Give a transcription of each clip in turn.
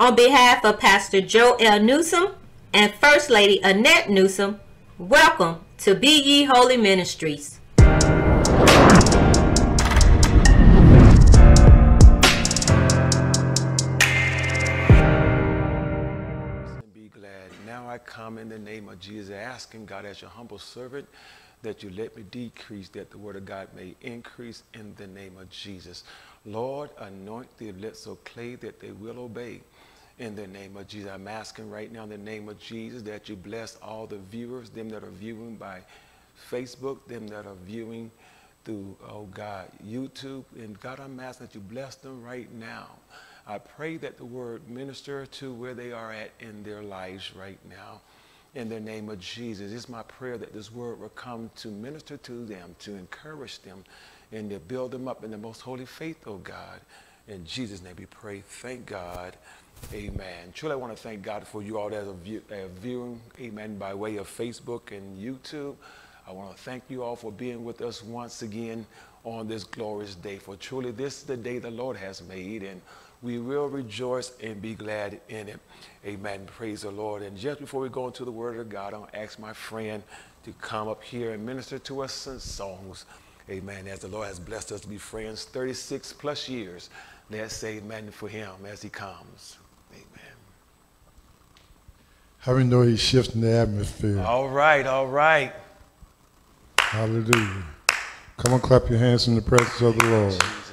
On behalf of Pastor Joe L. Newsom and First Lady Annette Newsom, welcome to Be Ye Holy Ministries. be glad. Now I come in the name of Jesus, asking God as your humble servant that you let me decrease, that the word of God may increase in the name of Jesus. Lord, anoint the lips of clay that they will obey. In the name of Jesus, I'm asking right now in the name of Jesus that you bless all the viewers, them that are viewing by Facebook, them that are viewing through, oh God, YouTube. And God, I'm asking that you bless them right now. I pray that the word minister to where they are at in their lives right now. In the name of Jesus, it's my prayer that this word will come to minister to them, to encourage them, and to build them up in the most holy faith, oh God. In Jesus' name we pray. Thank God. Amen. Truly, I want to thank God for you all that are view, uh, viewing, amen, by way of Facebook and YouTube. I want to thank you all for being with us once again on this glorious day. For truly, this is the day the Lord has made, and we will rejoice and be glad in it. Amen. Praise the Lord. And just before we go into the Word of God, I'll ask my friend to come up here and minister to us some songs. Amen. As the Lord has blessed us to be friends 36 plus years. Let's say amen for him as he comes. How many know he's shifting the atmosphere? All right, all right. Hallelujah. Come on, clap your hands in the presence of the Lord. Jesus,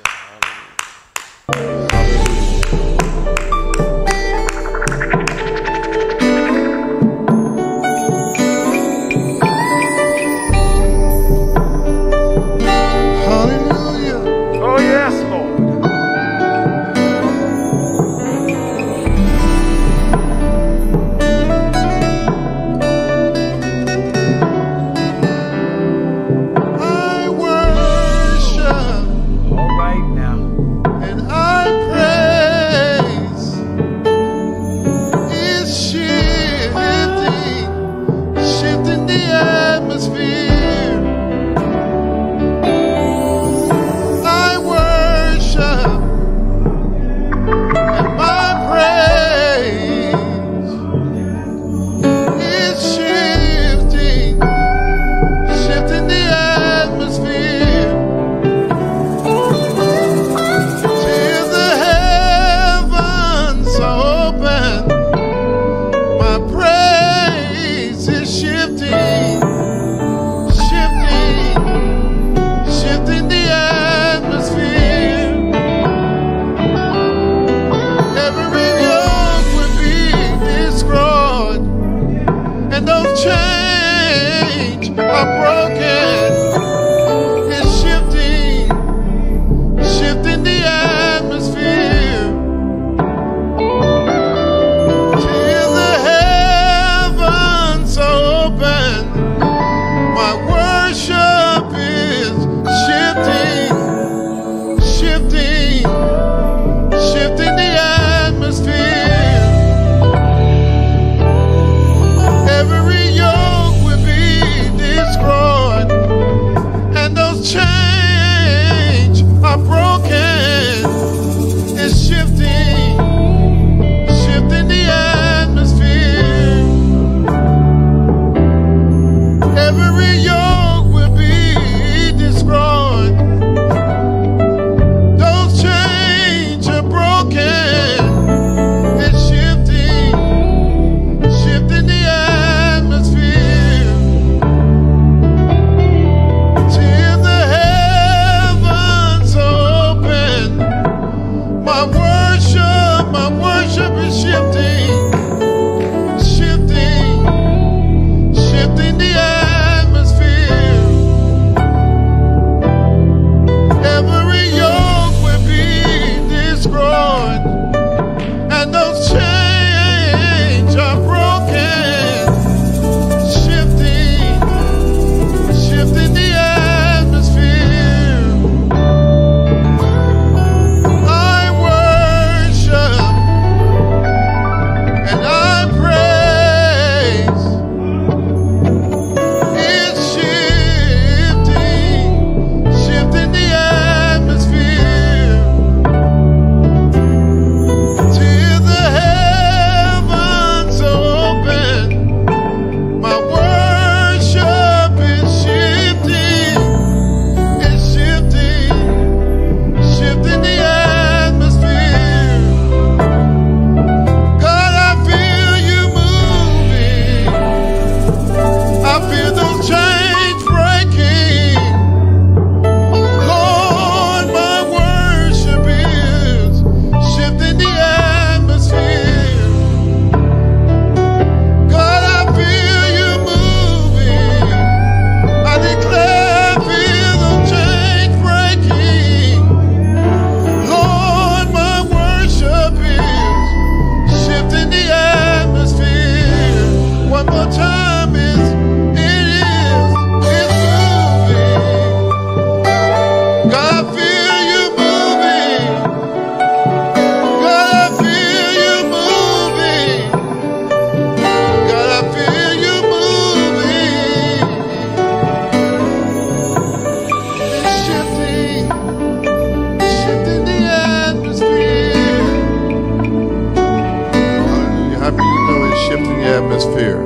Hallelujah.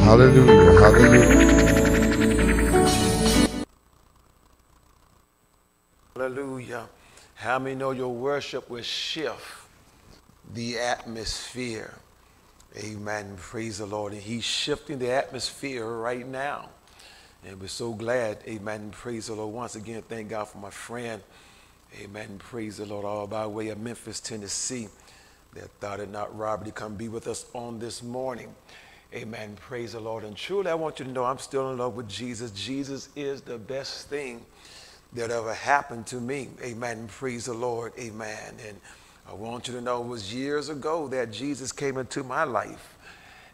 Hallelujah. Hallelujah. Hallelujah. How many know your worship will shift the atmosphere? Amen. Praise the Lord. And He's shifting the atmosphere right now. And we're so glad. Amen. Praise the Lord. Once again, thank God for my friend. Amen. Praise the Lord. All by way of Memphis, Tennessee. That thought it not robbery to come be with us on this morning. Amen. Praise the Lord. And truly, I want you to know I'm still in love with Jesus. Jesus is the best thing that ever happened to me. Amen. Praise the Lord. Amen. And I want you to know it was years ago that Jesus came into my life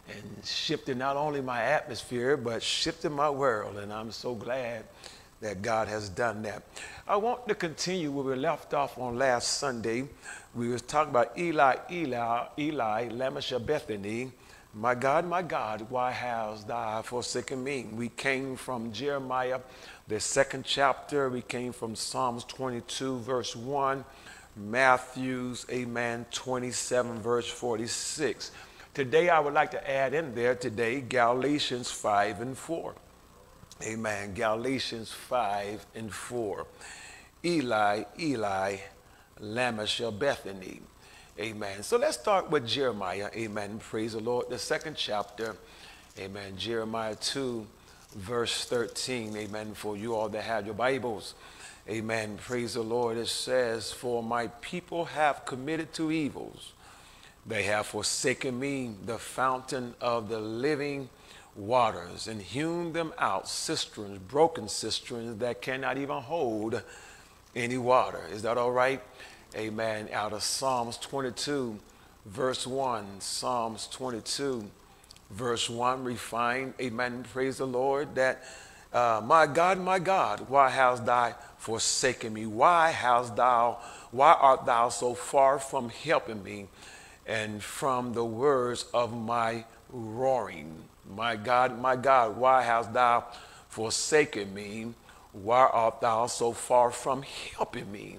and shifted not only my atmosphere, but shifted my world. And I'm so glad that God has done that. I want to continue where we left off on last Sunday. We was talking about Eli, Eli, Eli, Lama Sabachthani. My God, my God, why hast thou forsaken me? We came from Jeremiah, the second chapter. We came from Psalms 22, verse 1. Matthew's, amen, 27, verse 46. Today, I would like to add in there today Galatians 5 and 4. Amen. Galatians 5 and 4. Eli, Eli, Lama Sabachthani. Amen. So let's start with Jeremiah. Amen. Praise the Lord. The second chapter. Amen. Jeremiah 2, verse 13. Amen. For you all that have your Bibles. Amen. Praise the Lord. It says, For my people have committed two evils. They have forsaken me, the fountain of the living waters, and hewn them out cisterns, broken cisterns that cannot even hold any water. Is that all right? Amen. Out of Psalms 22, verse 1. Psalms 22, verse 1. Refined. Amen. Praise the Lord. That, uh, my God, my God, why hast thou forsaken me? Why hast thou, why art thou so far from helping me and from the words of my roaring? My God, my God, why hast thou forsaken me? Why art thou so far from helping me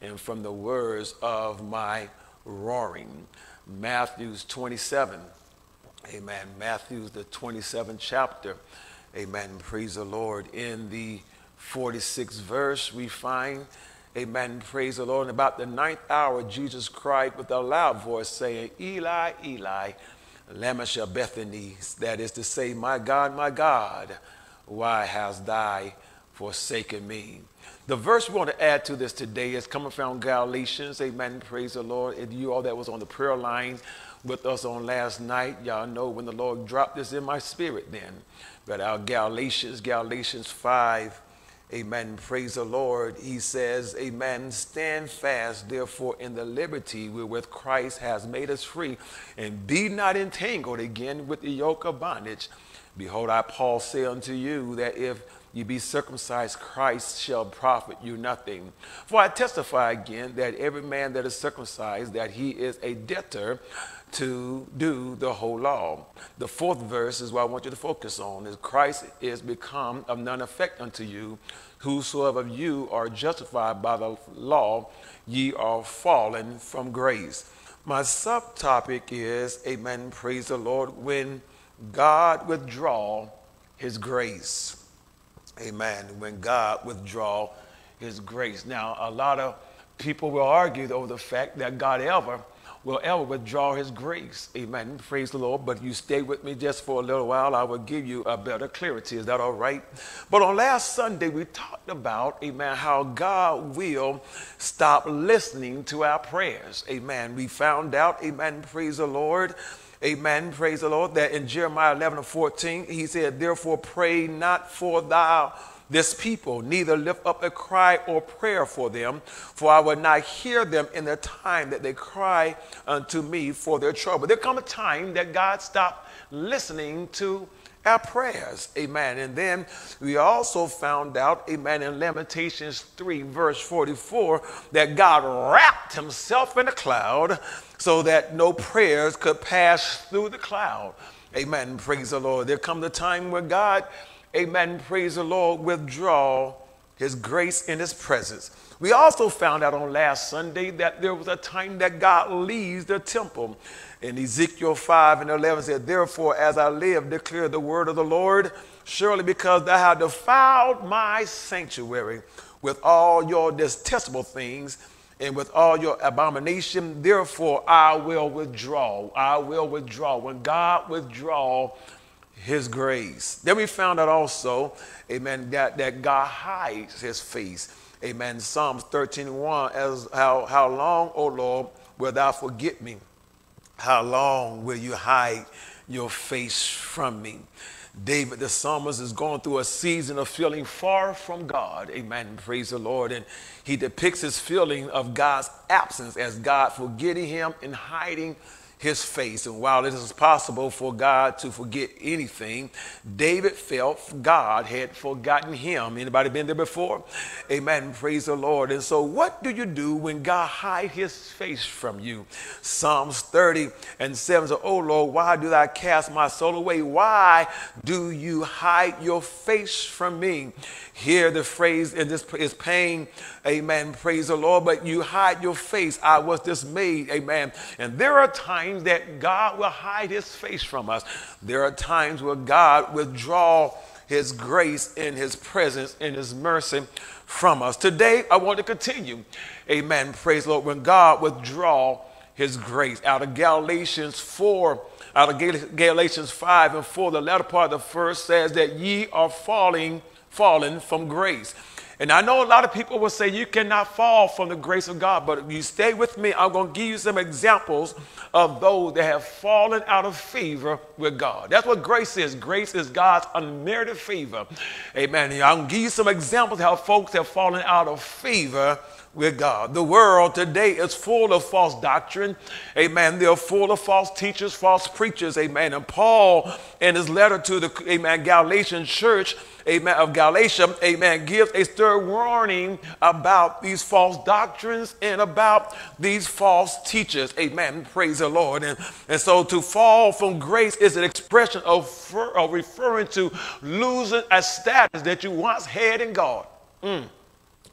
and from the words of my roaring? Matthew's 27. Amen. Matthew's the 27th chapter. Amen. Praise the Lord. In the 46th verse, we find, Amen. Praise the Lord. In about the ninth hour, Jesus cried with a loud voice, saying, Eli, Eli, Lama Sabachthani, that is to say, My God, my God, why hast thou forsaken me? The verse we want to add to this today is coming from Galatians. Amen. Praise the Lord. And you all that was on the prayer line with us on last night, y'all know when the Lord dropped this in my spirit then. But our Galatians, Galatians 5, Amen. Praise the Lord. He says, Amen. Stand fast, therefore, in the liberty wherewith Christ has made us free, and be not entangled again with the yoke of bondage. Behold, I, Paul, say unto you that if you be circumcised, Christ shall profit you nothing. For I testify again that every man that is circumcised, that he is a debtor to do the whole law. The fourth verse is what I want you to focus on is Christ is become of none effect unto you. Whosoever of you are justified by the law, ye are fallen from grace. My subtopic is, amen, praise the Lord, when God withdraw his grace. Amen. When God withdraw his grace. Now, a lot of people will argue over the fact that God ever will ever withdraw his grace. Amen. Praise the Lord. But you stay with me just for a little while. I will give you a better clarity. Is that all right? But on last Sunday, we talked about, amen, how God will stop listening to our prayers. Amen. We found out, amen, praise the Lord. Amen. Praise the Lord. That in Jeremiah 11 and 14, he said, Therefore, pray not for thou this people, neither lift up a cry or prayer for them, for I will not hear them in the time that they cry unto me for their trouble. There come a time that God stopped listening to our prayers. Amen. And then we also found out, amen, in Lamentations 3, verse 44, that God wrapped himself in a cloud so that no prayers could pass through the cloud. Amen. Praise the Lord. There comes a time where God amen, praise the Lord, withdraw his grace and his presence. We also found out on last Sunday that there was a time that God leaves the temple. In Ezekiel 5 and 11 said, Therefore, as I live, declare the word of the Lord, surely because thou hast defiled my sanctuary with all your detestable things and with all your abomination, therefore I will withdraw. I will withdraw. When God withdraw his grace. Then we found out also, amen, that, that God hides his face. Amen. Psalms 13 1, as how, how long, O Lord, will thou forget me? How long will you hide your face from me? David the psalmist is going through a season of feeling far from God. Amen. Praise the Lord. And he depicts his feeling of God's absence as God forgetting him and hiding his face. And while it is possible for God to forget anything, David felt God had forgotten him. Anybody been there before? Amen. Praise the Lord. And so what do you do when God hide his face from you? Psalms 30 and 7 says, Oh Lord, why do I cast my soul away? Why do you hide your face from me? Here the phrase in this is pain. Amen. Praise the Lord. But you hide your face. I was dismayed. Amen. And there are times that God will hide his face from us. There are times where God withdraw his grace and his presence and his mercy from us. Today, I want to continue. Amen. Praise Lord. When God withdraw his grace out of Galatians 4, out of Galatians 5 and 4, the latter part of the first says that ye are falling fallen from grace. And I know a lot of people will say you cannot fall from the grace of God, but if you stay with me, I'm going to give you some examples of those that have fallen out of favor with God. That's what grace is. Grace is God's unmerited favor. Amen. I'm going to give you some examples how folks have fallen out of favor with God. The world today is full of false doctrine. Amen. They're full of false teachers, false preachers. Amen. And Paul, in his letter to the Amen Galatian church, Amen, of Galatia, Amen, gives a stern warning about these false doctrines and about these false teachers. Amen. Praise the Lord. And, and so to fall from grace is an expression of, of referring to losing a status that you once had in God. Mm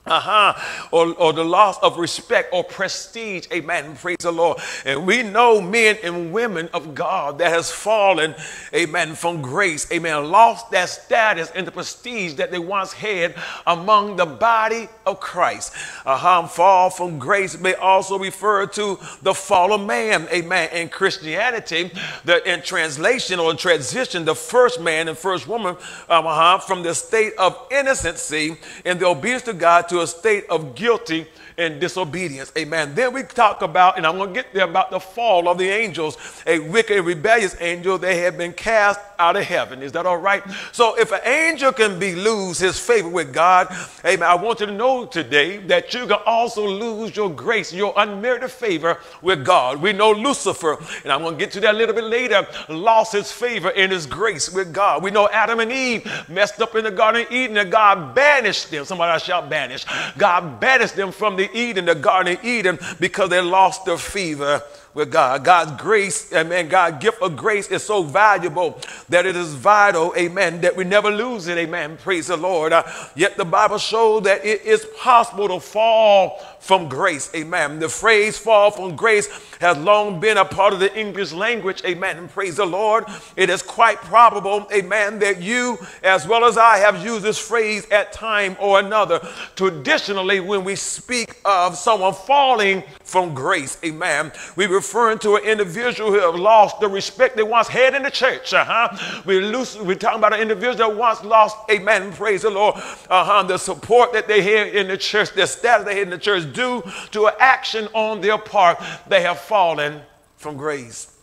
uh-huh, or, or the loss of respect or prestige. Amen. Praise the Lord. And we know men and women of God that has fallen, amen, from grace, amen, lost that status and the prestige that they once had among the body of Christ. Uh-huh, fall from grace may also refer to the fall of man, amen. In Christianity, the in translation or in transition, the first man and first woman, uh-huh, from the state of innocency and the obedience to God to a state of guilty and disobedience. Amen. Then we talk about, and I'm going to get there about the fall of the angels, a wicked, rebellious angel. They have been cast out of heaven. Is that all right? So if an angel can be lose his favor with God, amen. I want you to know today that you can also lose your grace, your unmerited favor with God. We know Lucifer, and I'm going to get to that a little bit later, lost his favor and his grace with God. We know Adam and Eve messed up in the Garden of Eden, and God banished them. Somebody I shall banish. God banished them from the Eden, the Garden of Eden, because they lost their favor with God. God's grace, amen, God's gift of grace is so valuable that it is vital, amen, that we never lose it, amen. Praise the Lord. Uh, yet the Bible shows that it is possible to fall from grace, amen. The phrase fall from grace has long been a part of the English language, amen. And praise the Lord. It is quite probable, amen, that you as well as I have used this phrase at time or another. Traditionally, when we speak of someone falling from grace, amen, we're referring to an individual who have lost the respect they once had in the church. Uh-huh. We lose, we're talking about an individual that once lost, amen, praise the Lord, uh-huh, the support that they had in the church, the status they had in the church due to an action on their part. They have fallen from grace.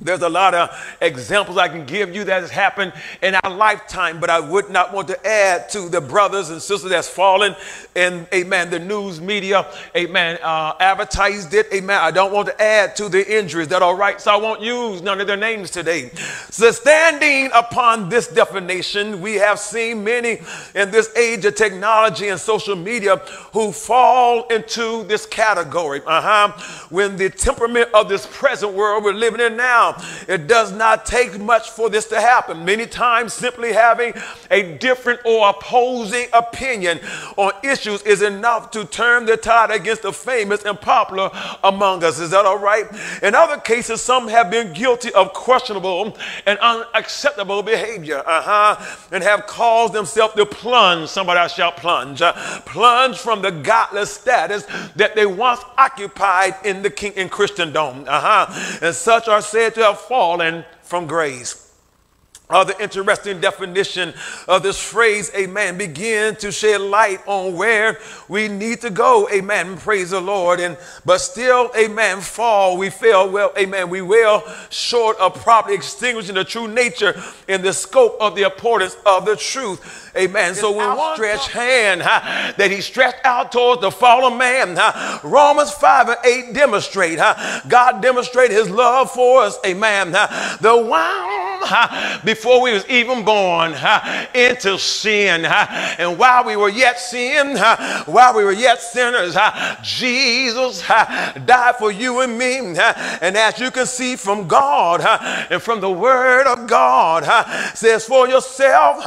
There's a lot of examples I can give you that has happened in our lifetime, but I would not want to add to the brothers and sisters that's fallen and amen, the news media, amen, uh, advertised it, amen. I don't want to add to the injuries. That all right? So I won't use none of their names today. So standing upon this definition, we have seen many in this age of technology and social media who fall into this category. Uh-huh. When the temperament of this present world we're living in now Now, it does not take much for this to happen. Many times, simply having a different or opposing opinion on issues is enough to turn the tide against the famous and popular among us. Is that all right? In other cases, some have been guilty of questionable and unacceptable behavior, uh-huh, and have caused themselves to plunge. Somebody I shall plunge, uh, plunge from the godless status that they once occupied in the king in Christendom, uh-huh, and such are said to have fallen from grace. Other interesting definition of this phrase, amen, begin to shed light on where we need to go, amen, praise the Lord. And but still, amen, fall, we fail, well, amen, we will short of properly extinguishing the true nature in the scope of the importance of the truth. Amen. So when one stretched hand huh, that he stretched out towards the fallen man, huh, Romans 5 and 8 demonstrate, huh, God demonstrated his love for us. Amen. The while before we was even born into sin, and while we were yet sin, while we were yet sinners, Jesus died for you and me. And as you can see from God and from the Word of God, says for yourself,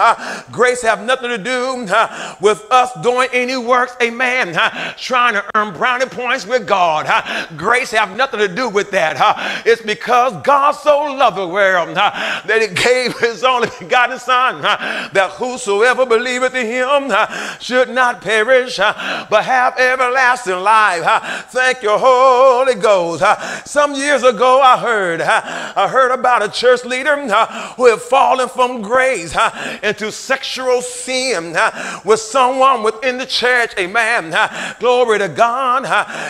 grace have have nothing to do uh, with us doing any works, amen, uh, trying to earn brownie points with God. Uh, grace have nothing to do with that. It's because God so loved the world that he gave his only begotten son that whosoever believeth in him should not perish but have everlasting life. Thank you, Holy Ghost. Some years ago I heard I heard about a church leader who had fallen from grace into sexual sin with someone within the church. Amen. Glory to God.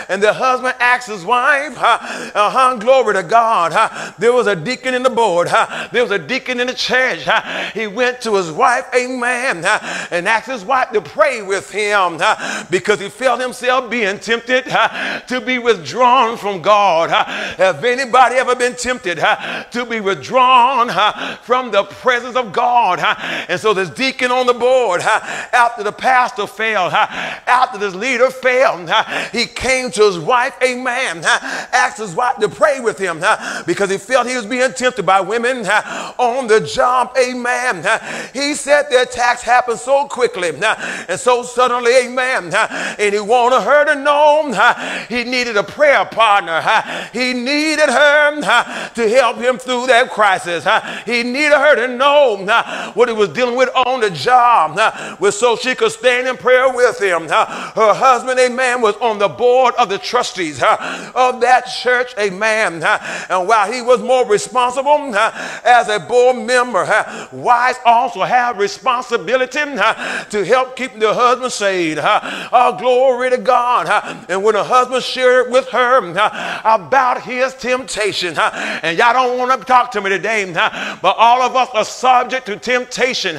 And the husband asked his wife, uh-huh, glory to God. There was a deacon in the board. There was a deacon in the church. He went to his wife, amen, and asked his wife to pray with him because he felt himself being tempted to be withdrawn from God. Have anybody ever been tempted to be withdrawn from the presence of God? And so this deacon on the board after the pastor failed, after this leader failed. He came to his wife, amen, asked his wife to pray with him because he felt he was being tempted by women on the job, amen. He said the attacks happened so quickly and so suddenly, amen. And he wanted her to know he needed a prayer partner. He needed her to help him through that crisis. He needed her to know what he was dealing with on the job job uh, so she could stand in prayer with him. Her husband, amen, was on the board of the trustees of that church, amen. And while he was more responsible as a board member, wives also have responsibility to help keep the husband saved. Oh, glory to God. And when the husband shared with her about his temptation, and y'all don't want to talk to me today, but all of us are subject to temptation.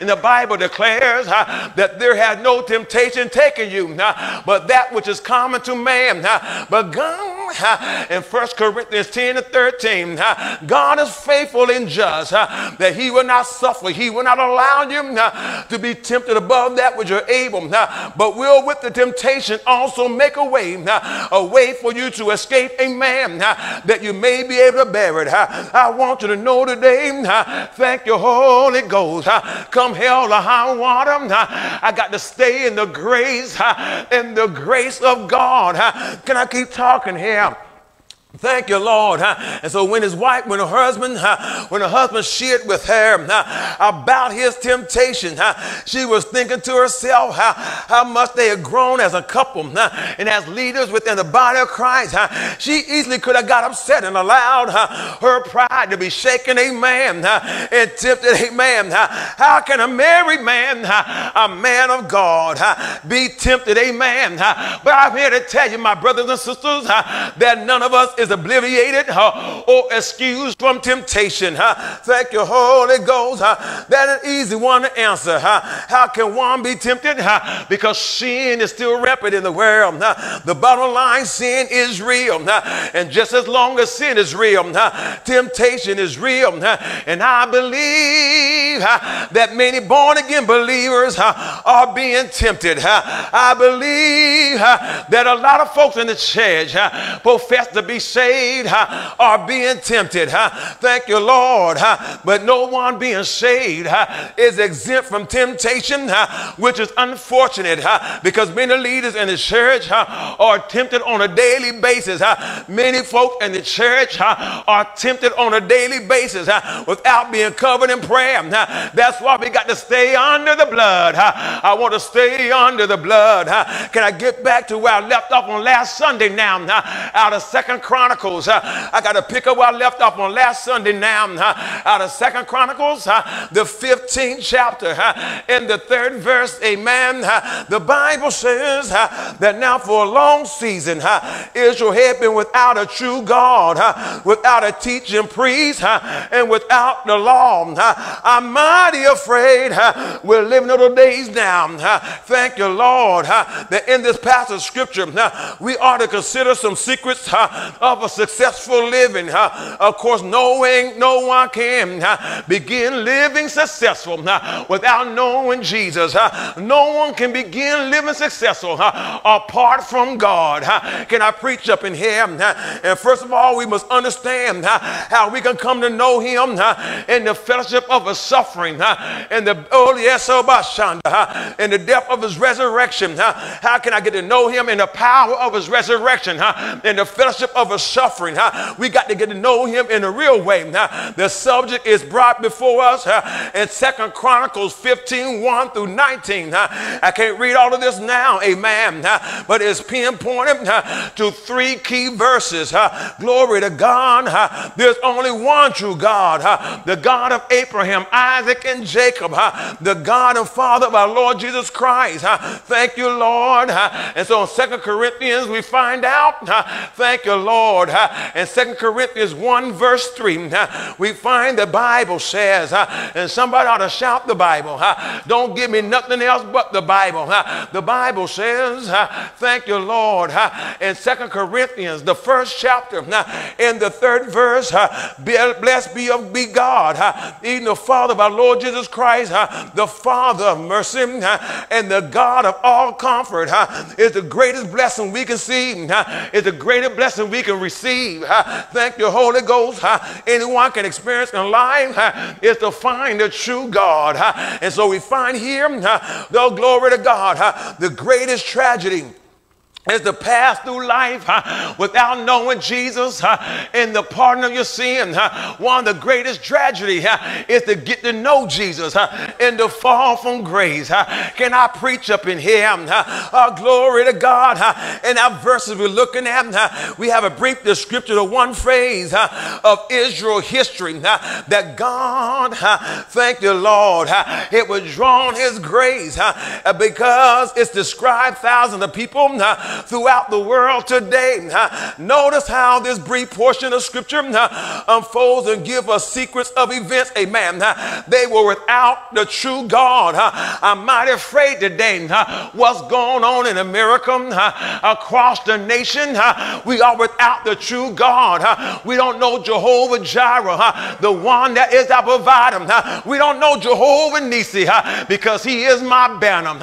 In the Bible, Bible declares uh, that there had no temptation taken you, uh, but that which is common to man. Uh, but God, in 1 Corinthians 10 and 13, God is faithful and just that he will not suffer. He will not allow you to be tempted above that which you're able, but will with the temptation also make a way, a way for you to escape, amen, that you may be able to bear it. I want you to know today, thank you, Holy Ghost. Come hell or high water, um, I got to stay in the grace, uh, in the grace of God. Uh, can I keep talking here? Thank you, Lord. And so when his wife, when her husband, when her husband shared with her about his temptation, she was thinking to herself how, how much they had grown as a couple and as leaders within the body of Christ. She easily could have got upset and allowed her pride to be shaken, amen, and tempted, amen. How can a married man, a man of God, be tempted, amen? But I'm here to tell you, my brothers and sisters, that none of us is obliviated uh, or excused from temptation. Uh, thank you, Holy Ghost. Uh, that's an easy one to answer. How can one be tempted? Because sin is still rampant in the world. The bottom line, sin is real. And just as long as sin is real, temptation is real. And I believe that many born again believers are being tempted. I believe that a lot of folks in the church profess to be saved are being tempted. Thank you, Lord. But no one being saved is exempt from temptation, which is unfortunate because many leaders in the church are tempted on a daily basis. Many folk in the church are tempted on a daily basis without being covered in prayer. That's why we got to stay under the blood. I want to stay under the blood. Can I get back to where I left off on last Sunday now? Out of Second Chronicles. I got to pick up where I left off on last Sunday now. Out of Second Chronicles, the 15th chapter, in the third verse. Amen. The Bible says that now for a long season, Israel had been without a true God, without a teaching priest, and without the law. I'm mighty afraid we're living little days now. Thank you, Lord, that in this passage of scripture, we ought to consider some secrets of a successful living. Huh? Of course, knowing no one can begin living successful without knowing Jesus. Huh? No one can begin living successful huh? apart from God. Huh? Can I preach up in here? And first of all, we must understand how we can come to know Him huh? in the fellowship of His suffering, huh? in the oh yes, oh, in the depth of His resurrection. Huh? How can I get to know Him in the power of His resurrection, huh? in the fellowship of His suffering? Huh? We got to get to know Him in a real way. Now, the subject is brought before us huh? in Second Chronicles 15 1 through 19. Huh? I can't read all of this now, amen, but it's pinpointed huh? to three key verses. Huh? Glory to God. Huh? There's only one true God, huh? the God of Abraham, Isaac, and Jacob, huh? the God and Father of our Lord Jesus Christ. Huh? Thank you, Lord. Huh? And so in Second Corinthians, we find out, huh? thank you, Lord. In Second Corinthians 1, verse 3, we find the Bible says, and somebody ought to shout the Bible. Don't give me nothing else but the Bible. The Bible says, thank you, Lord, in Second Corinthians, the first chapter, in the third verse, blessed be of be God, even the Father of our Lord Jesus Christ, the Father of mercy and the God of all comfort, is the greatest blessing we can see, is the greatest blessing we can receive. Thank you, Holy Ghost. Anyone can experience in life is to find the true God. And so we find here, the glory to God, the greatest tragedy is to pass through life uh, without knowing Jesus uh, and the pardon of your sin. Uh, one of the greatest tragedy is to get to know Jesus and to fall from grace. Can I preach up in here? Uh, glory to God. In our verses we're looking at, we have a brief description of one phrase of Israel history that God, thank the Lord, it was drawn his grace because it's described thousands of people throughout the world today. Notice how this brief portion of scripture unfolds and give us secrets of events. Amen. They were without the true God. I'm mighty afraid today what's going on in America across the nation. We are without the true God. We don't know Jehovah Jireh, the one that is our provider. We don't know Jehovah Nisi because he is my banner.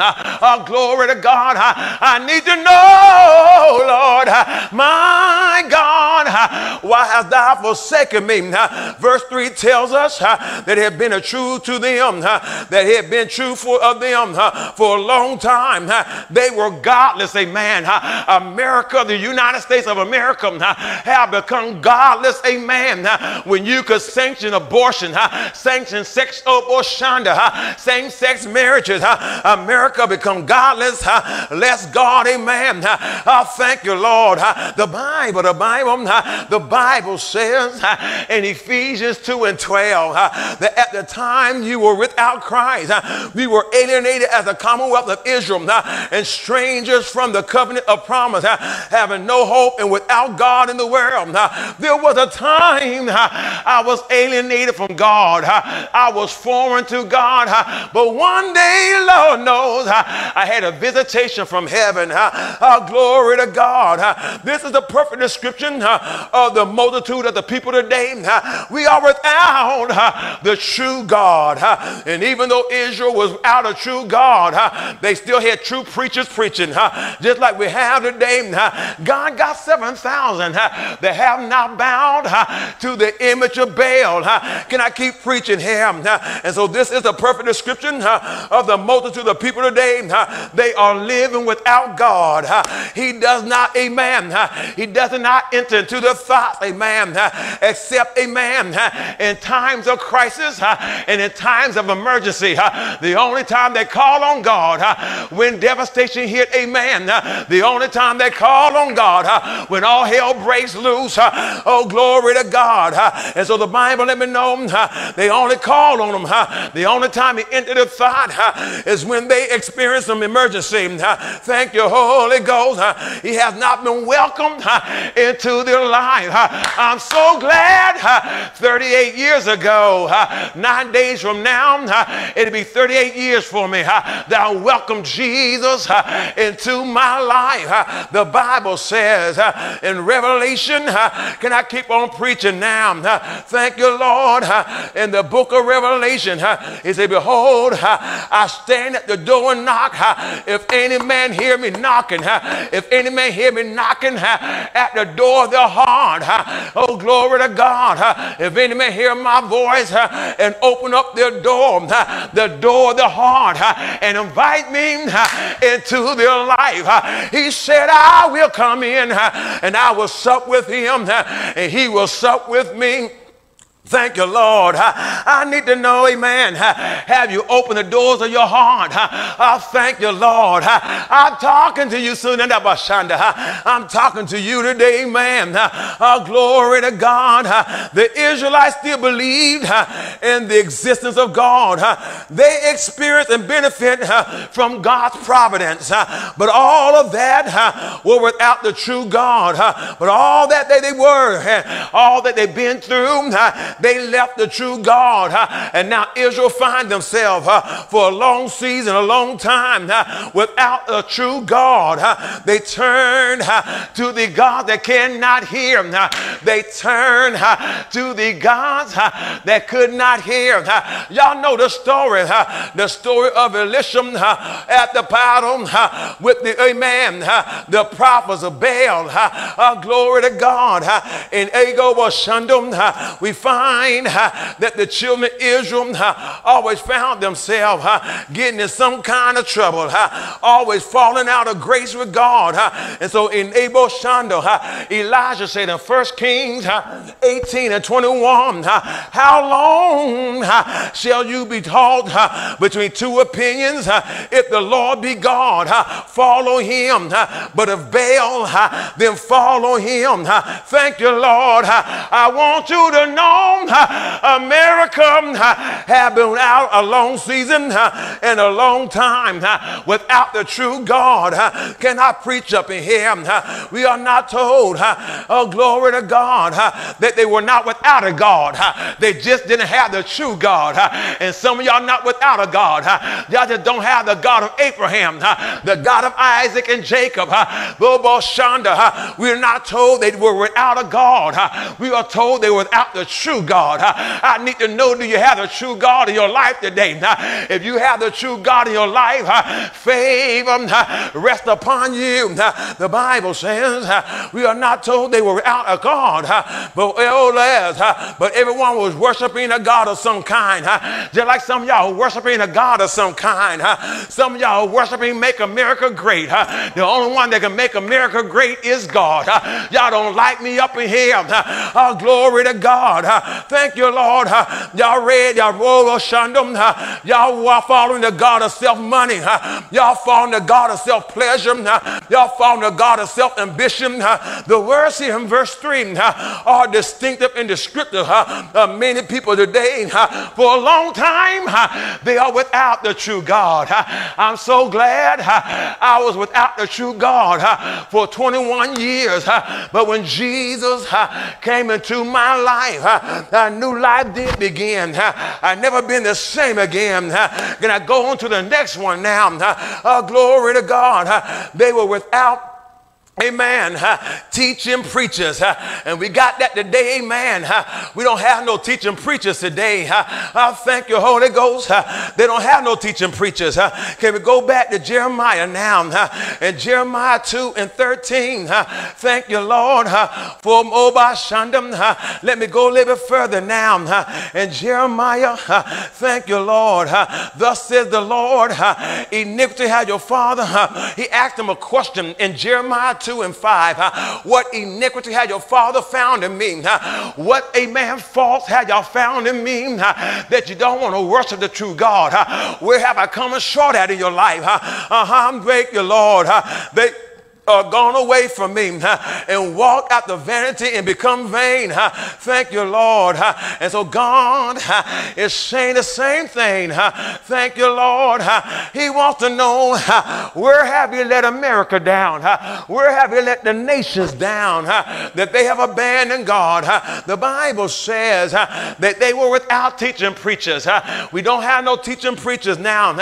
Glory to God. I need to know Oh, Lord, my why hast thou forsaken me? Verse 3 tells us that had been a true to them, that had been true for of them for a long time. They were godless, amen. America, the United States of America, have become godless, amen. When you could sanction abortion, sanction sex abortion, same sex marriages, America become godless, less God, amen. Thank you, Lord. The Bible, the Bible, the Bible says in Ephesians 2 and 12 that at the time you were without Christ, we were alienated as a commonwealth of Israel and strangers from the covenant of promise, having no hope and without God in the world. There was a time I was alienated from God. I was foreign to God. But one day, Lord knows, I had a visitation from heaven. Uh, glory to God. This is the perfect description of the multitude of the people today. We are without the true God. And even though Israel was without a true God, they still had true preachers preaching, just like we have today. God got 7,000 that have not bowed to the image of Baal. Can I keep preaching here? And so this is a perfect description of the multitude of people today. They are living without God. He does not, amen. He does not enter into the thoughts, amen, except, amen, in times of crisis and in times of emergency. The only time they call on God when devastation hit, amen. The only time they call on God when all hell breaks loose. Oh, glory to God. And so the Bible let me know they only call on him. The only time he entered the thought is when they experience some emergency. Thank you, Holy Ghost. He has not been welcomed into their life. I'm so glad 38 years ago, nine days from now, it'll be 38 years for me that I welcome Jesus into my life. The Bible says in Revelation, can I keep on preaching now? Thank you, Lord. In the book of Revelation, he said, Behold, I stand at the door and knock. If any man hear me knocking, if any man hear me knocking at the door of their heart, oh, glory to God. If any man hear my voice and open up their door, the door of the heart, and invite me into their life, he said, I will come in and I will sup with him and he will sup with me. Thank you, Lord. I, need to know, amen. Have you opened the doors of your heart? I thank you, Lord. I'm talking to you soon. I'm talking to you today, man. Oh, uh, glory to God. The Israelites still believed in the existence of God. They experienced and benefit from God's providence. But all of that were without the true God. But all that they, they were, all that they've been through, they left the true God. And now Israel find themselves for a long season, a long time without a true God. They turn to the God that cannot hear. They turn to the gods that could not hear. Y'all know the story, the story of Elisha at the battle with the amen, the prophets of Baal. glory to God. In Ego Shundum, we find find that the children of Israel always found themselves getting in some kind of trouble, always falling out of grace with God. And so in Abel Shando, Elijah said in 1 Kings 18 and 21, How long shall you be taught between two opinions? If the Lord be God, follow him. But if Baal, then follow him. Thank you, Lord. I want you to know America have been out a long season and a long time without the true God. Can I preach up in here? We are not told, oh, glory to God, that they were not without a God. They just didn't have the true God. And some of y'all not without a God. Y'all just don't have the God of Abraham, the God of Isaac and Jacob. We're not told they were without a God. We are told they were without the true God. Uh, I need to know do you have the true God in your life today? Uh, if you have the true God in your life, uh, favor rest upon you. The Bible says we are not told they were without a God, but, but everyone was worshiping a God of some kind. Just like some of y'all worshiping a God of some kind. Some of y'all worshiping Make America Great. The only one that can make America great is God. Y'all don't like me up in here. Oh, glory to God. Thank you, Lord. Y'all read, y'all roll shandum. Y'all following the God of self money. Y'all following the God of self pleasure. Y'all following the God of self ambition. The words here in verse 3 are distinctive and descriptive many people today. For a long time, they are without the true God. I'm so glad I was without the true God for 21 years. But when Jesus came into my life, a new life did begin. I've never been the same again. Can I go on to the next one now? Uh, glory to God. They were without Amen. teaching preachers. and we got that today. Amen. we don't have no teaching preachers today. I thank you, Holy Ghost. they don't have no teaching preachers. Can we go back to Jeremiah now? and Jeremiah 2 and 13. thank you, Lord, for Mobile Shandam. let me go a little bit further now. and Jeremiah, thank you, Lord. thus says the Lord, iniquity had your father. he asked him a question in Jeremiah 2 2 and 5. Uh, what iniquity had your father found in me? What a man fault had y'all found in me that you don't want to worship the true God? Where have I come short at in your life? Uh-huh, I'm great, your Lord. They, uh, gone away from me and walk out the vanity and become vain. Thank you, Lord. And so God is saying the same thing. Thank you, Lord. He wants to know where have you let America down? Where have you let the nations down? That they have abandoned God. The Bible says that they were without teaching preachers. We don't have no teaching preachers now.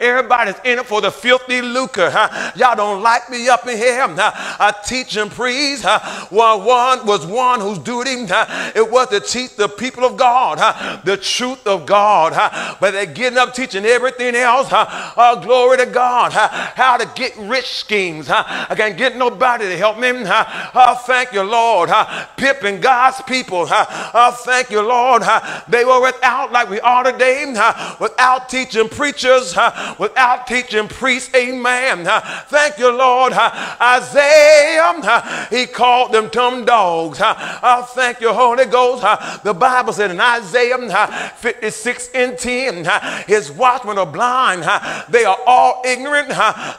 Everybody's in it for the filthy lucre. Y'all don't like me up in here them. I teach and preach. One, one was one whose duty it was to teach the people of God the truth of God. But they're getting up teaching everything else. Oh, glory to God. How to get rich schemes. I can't get nobody to help me. Oh, thank you, Lord. Pipping God's people. Oh, thank you, Lord. They were without, like we are today, without teaching preachers, without teaching priests. Amen. Thank you, Lord. Isaiah, he called them dumb dogs. I thank you, Holy Ghost. The Bible said in Isaiah 56 and 10, his watchmen are blind. They are all ignorant.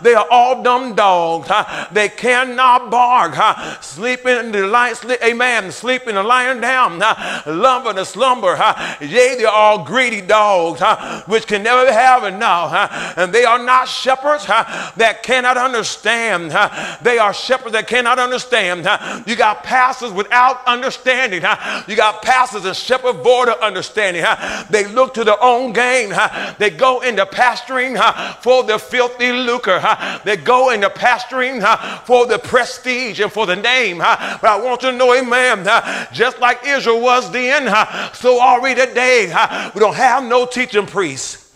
They are all dumb dogs. They cannot bark. Sleeping in the light, amen, sleeping and lying down, lumber to slumber. Yea, they are all greedy dogs, which can never have enough. And they are not shepherds that cannot understand. They are shepherds that cannot understand. You got pastors without understanding. You got pastors and shepherds void of understanding. They look to their own gain. They go into pastoring for the filthy lucre. They go into pastoring for the prestige and for the name. But I want you to know, amen, just like Israel was then, so are we today. We don't have no teaching priests.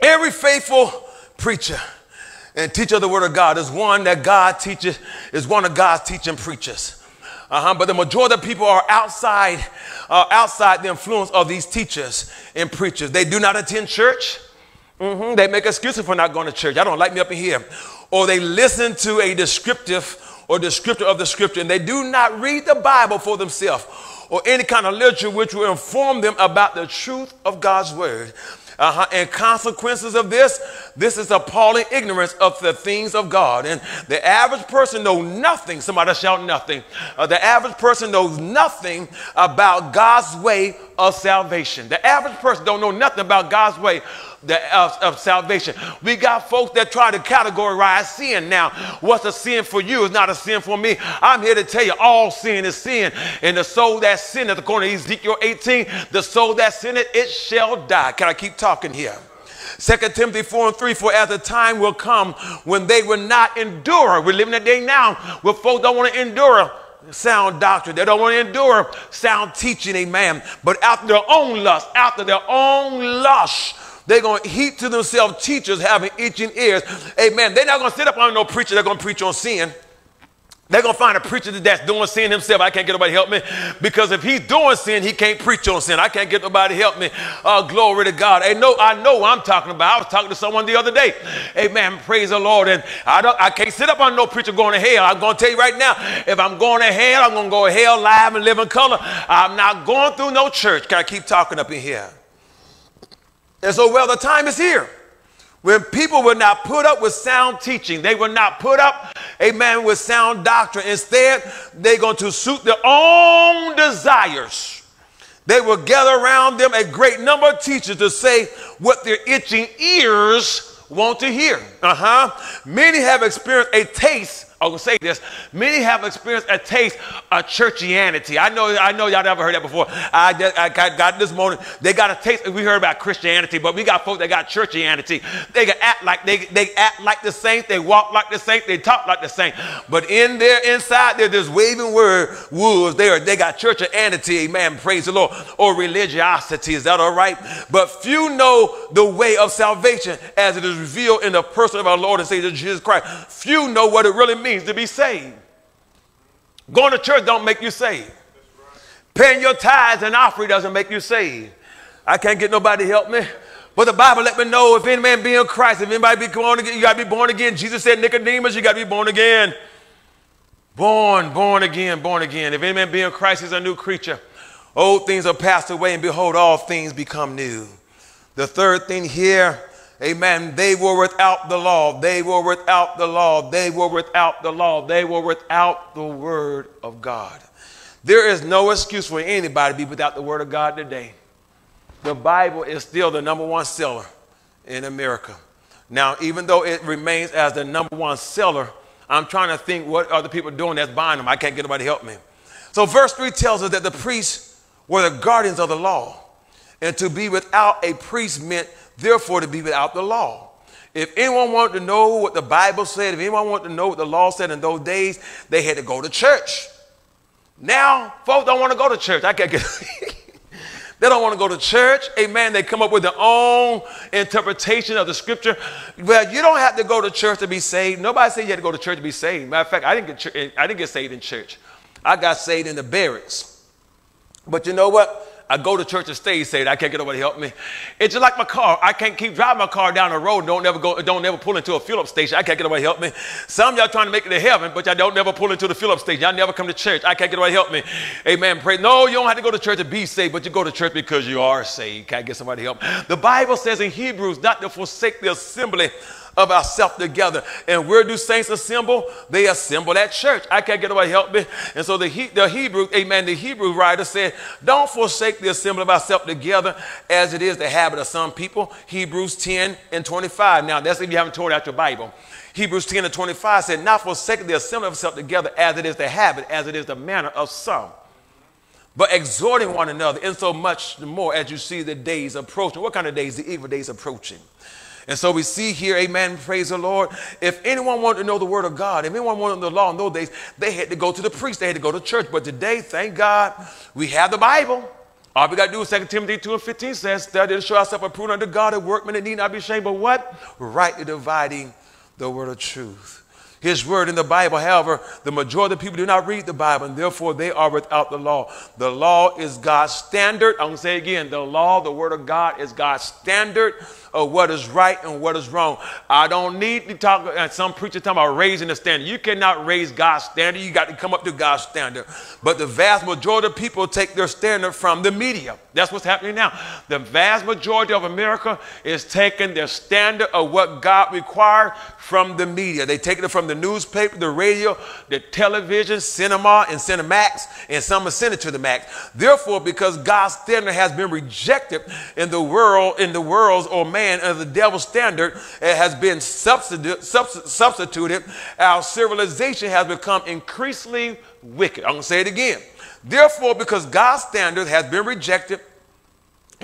Every faithful preacher and teacher of the word of God is one that God teaches, is one of God's teaching preachers. Uh-huh. But the majority of people are outside, uh, outside the influence of these teachers and preachers. They do not attend church. Mm-hmm. They make excuses for not going to church. I don't like me up in here. Or they listen to a descriptive or descriptor of the scripture and they do not read the Bible for themselves or any kind of literature which will inform them about the truth of God's word. Uh-huh. And consequences of this, this is appalling ignorance of the things of God. And the average person knows nothing. Somebody shout nothing. Uh, the average person knows nothing about God's way of salvation. The average person don't know nothing about God's way the, of, of, salvation. We got folks that try to categorize sin. Now, what's a sin for you is not a sin for me. I'm here to tell you all sin is sin. And the soul that sinneth, according to Ezekiel 18, the soul that sinneth, it shall die. Can I keep talking here? 2 Timothy 4 and 3, for as the time will come when they will not endure. We're living a day now where folks don't want to endure sound doctrine. They don't want to endure sound teaching, amen. But after their own lust, after their own lust, they're going to heap to themselves teachers having itching ears. Amen. They're not going to sit up on no preacher. They're going to preach on sin. They're going to find a preacher that's doing sin himself. I can't get nobody help me. Because if he's doing sin, he can't preach on sin. I can't get nobody help me. Uh, glory to God. Hey, no, I know what I'm talking about. I was talking to someone the other day. Amen. Praise the Lord. And I, don't, I can't sit up on no preacher going to hell. I'm going to tell you right now, if I'm going to hell, I'm going to go to hell live and live in color. I'm not going through no church. Can I keep talking up in here? And so, well, the time is here when people will not put up with sound teaching. They will not put up, amen, with sound doctrine. Instead, they're going to suit their own desires. They will gather around them a great number of teachers to say what their itching ears want to hear. Uh huh. Many have experienced a taste I will say this: many have experienced a taste of churchianity. I know, I know, y'all never heard that before. I, just, I got, got this morning. They got a taste. We heard about Christianity, but we got folks that got churchianity. They act like they, they act like the saints. They walk like the saints. They talk like the saints. But in their inside, they're this waving word wolves. They are. They got churchianity. Amen. Praise the Lord. Or religiosity. Is that all right? But few know the way of salvation as it is revealed in the person of our Lord and Savior Jesus Christ. Few know what it really means to be saved. Going to church don't make you saved. Paying your tithes and offering doesn't make you saved. I can't get nobody to help me. But the Bible let me know if any man be in Christ, if anybody be born again, you got to be born again. Jesus said, Nicodemus, you got to be born again. Born, born again, born again. If any man be in Christ, he's a new creature. Old things are passed away, and behold, all things become new. The third thing here Amen. They were without the law. They were without the law. They were without the law. They were without the word of God. There is no excuse for anybody to be without the word of God today. The Bible is still the number one seller in America. Now, even though it remains as the number one seller, I'm trying to think what other people doing that's buying them. I can't get nobody to help me. So, verse 3 tells us that the priests were the guardians of the law. And to be without a priest meant therefore to be without the law. If anyone wanted to know what the Bible said, if anyone wanted to know what the law said in those days, they had to go to church. Now, folks don't want to go to church. I can't get. they don't want to go to church. Amen. They come up with their own interpretation of the scripture. Well, you don't have to go to church to be saved. Nobody said you had to go to church to be saved. Matter of fact, I didn't get, I didn't get saved in church. I got saved in the barracks. But you know what? I go to church and stay saved. I can't get nobody to help me. It's just like my car. I can't keep driving my car down the road don't never go, don't never pull into a fill up station. I can't get nobody to help me. Some y'all trying to make it to heaven, but y'all don't never pull into the fill up station. Y'all never come to church. I can't get nobody to help me. Amen. Pray. No, you don't have to go to church to be saved, but you go to church because you are saved. Can't get somebody to help. The Bible says in Hebrews not to forsake the assembly of ourselves together. And where do saints assemble? They assemble at church. I can't get nobody help me. And so the, he, the Hebrew, amen, the Hebrew writer said, don't forsake the assembly of ourselves together as it is the habit of some people. Hebrews 10 and 25. Now, that's if you haven't told out your Bible. Hebrews 10 and 25 said, not forsaking the assembly of ourselves together as it is the habit, as it is the manner of some but exhorting one another in so much the more as you see the days approaching. What kind of days? The evil days approaching. And so we see here, amen, praise the Lord. If anyone wanted to know the word of God, if anyone wanted the law in those days, they had to go to the priest, they had to go to church. But today, thank God, we have the Bible. All we got to do is 2 Timothy 2 and 15 says, study to show ourselves approved unto God, a workman that need not be ashamed, but what? Rightly dividing the word of truth. His word in the Bible, however, the majority of people do not read the Bible, and therefore they are without the law. The law is God's standard. I'm going to say again the law, the word of God, is God's standard of what is right and what is wrong. I don't need to talk, and some preachers talking about raising the standard. You cannot raise God's standard. You got to come up to God's standard. But the vast majority of people take their standard from the media. That's what's happening now. The vast majority of America is taking their standard of what God required from the media. They take it from the newspaper, the radio, the television, cinema, and Cinemax, and some are sent it to the max. Therefore, because God's standard has been rejected in the world, in the world's or man of the devil's standard it has been substituted, substituted, our civilization has become increasingly wicked. I'm going to say it again. Therefore, because God's standard has been rejected,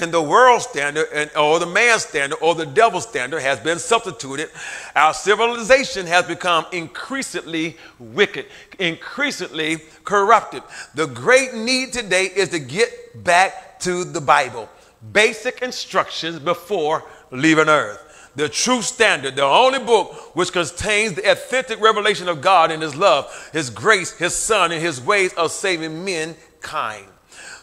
and the world standard and, or the man's standard or the devil's standard has been substituted. Our civilization has become increasingly wicked, increasingly corrupted. The great need today is to get back to the Bible. Basic instructions before leaving earth. The true standard, the only book which contains the authentic revelation of God and His love, His grace, His Son, and His ways of saving mankind.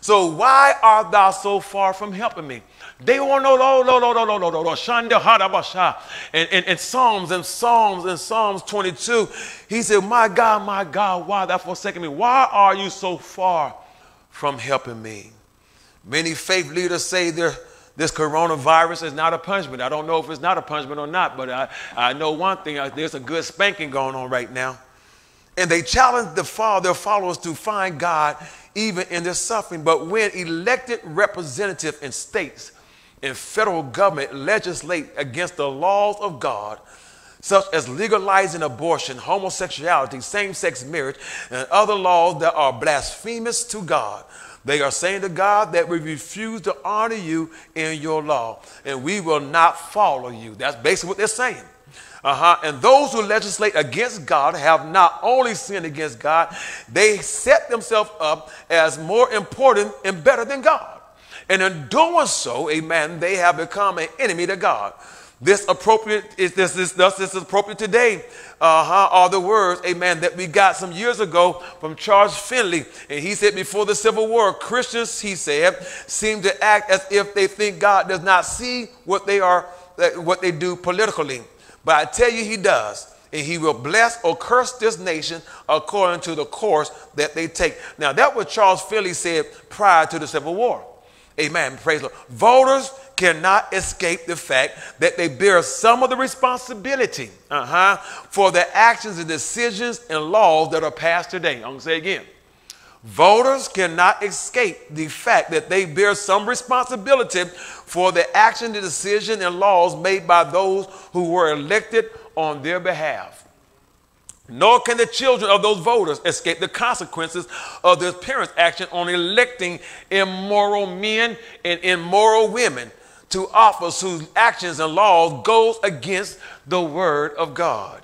So why art thou so far from helping me? They want no no no no no no no no Shanda Hadabasha. And, and, and Psalms and Psalms and Psalms 22, he said, My God, my God, why thou forsaken me? Why are you so far from helping me? Many faith leaders say they're this coronavirus is not a punishment. I don't know if it's not a punishment or not, but I, I know one thing there's a good spanking going on right now. And they challenge the follow, their followers to find God even in their suffering. But when elected representatives in states and federal government legislate against the laws of God, such as legalizing abortion, homosexuality, same sex marriage, and other laws that are blasphemous to God. They are saying to God that we refuse to honor you in your law and we will not follow you. That's basically what they're saying. Uh-huh. And those who legislate against God have not only sinned against God, they set themselves up as more important and better than God. And in doing so, amen, they have become an enemy to God. This appropriate is this this thus this is appropriate today. Uh-huh, are the words, amen, that we got some years ago from Charles Finney. And he said before the Civil War, Christians, he said, seem to act as if they think God does not see what they are what they do politically. But I tell you, he does. And he will bless or curse this nation according to the course that they take. Now, that was Charles Finney said prior to the Civil War. Amen. Praise the Lord. Voters cannot escape the fact that they bear some of the responsibility uh-huh, for the actions and decisions and laws that are passed today. I'm going to say again. Voters cannot escape the fact that they bear some responsibility for the action, the decision, and laws made by those who were elected on their behalf. Nor can the children of those voters escape the consequences of their parents' action on electing immoral men and immoral women to office whose actions and laws goes against the word of God.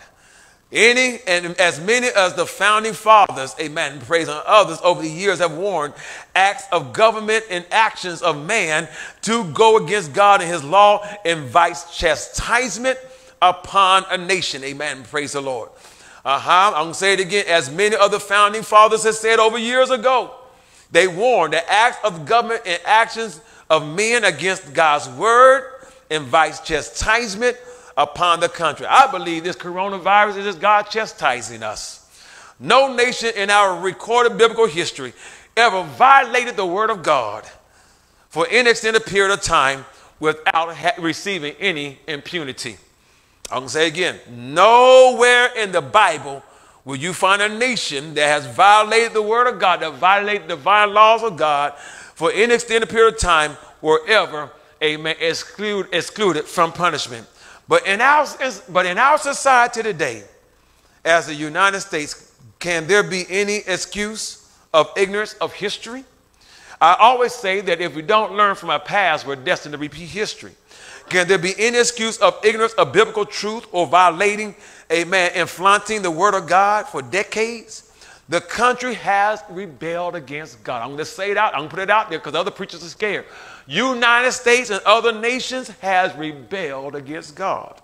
Any and as many as the founding fathers, amen, praise on others over the years have warned acts of government and actions of man to go against God and his law invites chastisement upon a nation. Amen. Praise the Lord. Uh-huh. I'm to say it again. As many of the founding fathers have said over years ago, they warned that acts of government and actions of men against God's word invites chastisement upon the country. I believe this coronavirus is just God chastising us. No nation in our recorded biblical history ever violated the word of God for any extended period of time without receiving any impunity. I'm going to say again nowhere in the Bible will you find a nation that has violated the word of God, that violated the divine laws of God for any extended period of time, wherever, amen, exclude, excluded from punishment. But in, our, but in our society today, as the United States, can there be any excuse of ignorance of history? I always say that if we don't learn from our past, we're destined to repeat history. Can there be any excuse of ignorance of biblical truth or violating, amen, and flaunting the word of God for decades? The country has rebelled against God. I'm going to say it out. I'm going to put it out there because other preachers are scared. United States and other nations has rebelled against God.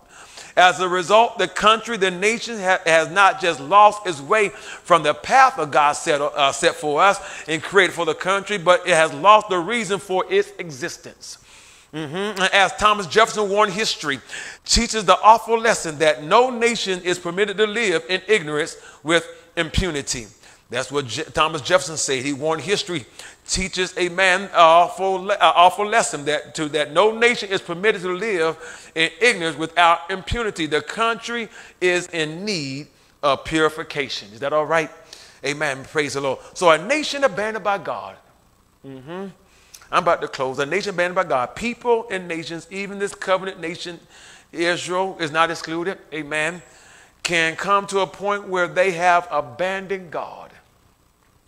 As a result, the country, the nation ha has not just lost its way from the path of God set, uh, set for us and created for the country, but it has lost the reason for its existence. Mm-hmm. As Thomas Jefferson warned history, teaches the awful lesson that no nation is permitted to live in ignorance with impunity. That's what Je- Thomas Jefferson said. He warned history teaches a man an awful, awful lesson that, to, that no nation is permitted to live in ignorance without impunity. The country is in need of purification. Is that all right? Amen. Praise the Lord. So a nation abandoned by God. Mm-hmm I'm about to close. A nation abandoned by God. People and nations, even this covenant nation, Israel is not excluded, amen, can come to a point where they have abandoned God.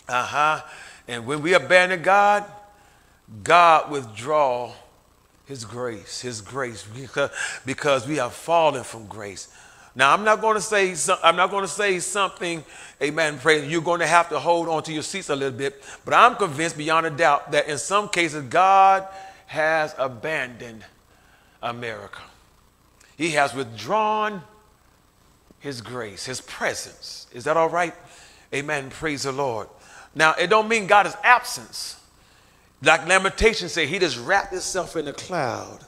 Uh huh. And when we abandon God, God withdraw his grace, his grace, because, we have fallen from grace. Now, I'm not going to say I'm not going to say something, amen, praise. You're going to have to hold on to your seats a little bit, but I'm convinced beyond a doubt that in some cases God has abandoned America. He has withdrawn his grace, his presence. Is that all right? Amen. Praise the Lord. Now, it don't mean God is absence. Like Lamentations say, he just wrapped himself in a cloud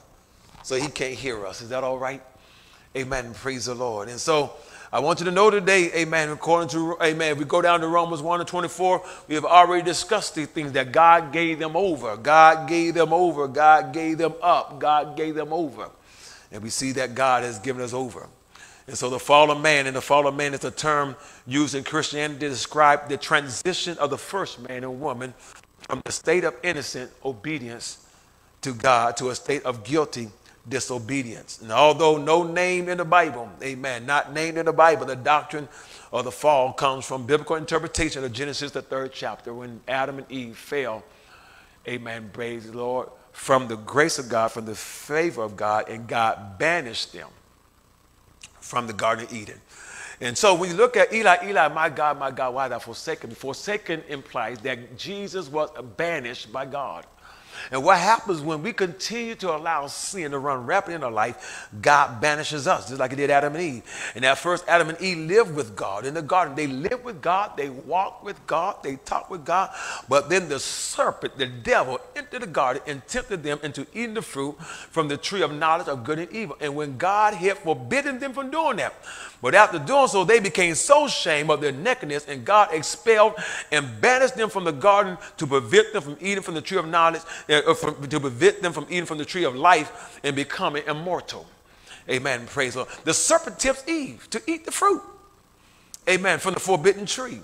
so he can't hear us. Is that all right? Amen. Praise the Lord. And so I want you to know today, amen, according to, amen, we go down to Romans 1 and 24, we have already discussed these things that God gave them over. God gave them over. God gave them up. God gave them over. And we see that God has given us over. And so the fall of man, and the fall of man is a term used in Christianity to describe the transition of the first man and woman from the state of innocent obedience to God to a state of guilty disobedience. And although no name in the Bible, amen, not named in the Bible, the doctrine of the fall comes from biblical interpretation of Genesis, the third chapter, when Adam and Eve fell, amen, praise the Lord, from the grace of God, from the favor of God, and God banished them from the Garden of Eden. And so when you look at Eli, Eli, my God, my God, why thou forsaken? Forsaken implies that Jesus was banished by God. And what happens when we continue to allow sin to run rapid in our life, God banishes us, just like he did Adam and Eve. And at first, Adam and Eve lived with God in the garden. They lived with God, they walked with God, they talked with God. But then the serpent, the devil, entered the garden and tempted them into eating the fruit from the tree of knowledge of good and evil. And when God had forbidden them from doing that, but after doing so, they became so ashamed of their nakedness, and God expelled and banished them from the garden to prevent them from eating from the tree of knowledge, uh, from, to prevent them from eating from the tree of life and becoming immortal. Amen. Praise the Lord. The serpent tempts Eve to eat the fruit. Amen. From the forbidden tree,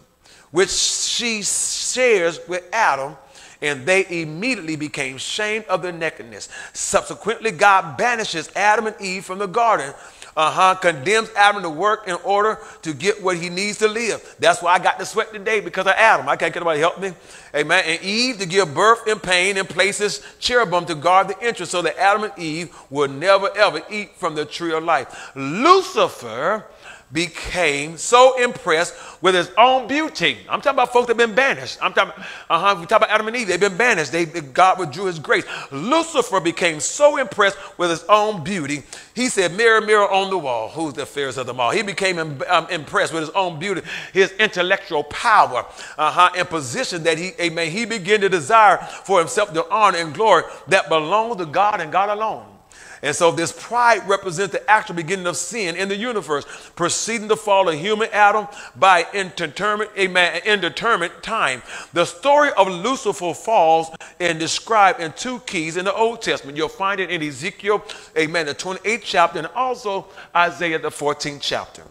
which she shares with Adam and they immediately became shamed of their nakedness. Subsequently, God banishes Adam and Eve from the garden uh-huh, condemns Adam to work in order to get what he needs to live. That's why I got to sweat today because of Adam. I can't get anybody help me. Amen. And Eve to give birth in pain and places cherubim to guard the entrance so that Adam and Eve would never ever eat from the tree of life. Lucifer became so impressed with his own beauty. I'm talking about folks that have been banished. I'm talking, uh-huh, we talk about Adam and Eve. They've been banished. They, God withdrew his grace. Lucifer became so impressed with his own beauty. He said, mirror, mirror on the wall. Who's the fairest of them all? He became um, impressed with his own beauty, his intellectual power, uh-huh, and position that he, amen, he began to desire for himself the honor and glory that belongs to God and God alone. And so this pride represents the actual beginning of sin in the universe, preceding the fall of human Adam by indeterminate, amen, indeterminate time. The story of Lucifer falls and described in two keys in the Old Testament. You'll find it in Ezekiel, amen, the 28th chapter, and also Isaiah, the 14th chapter.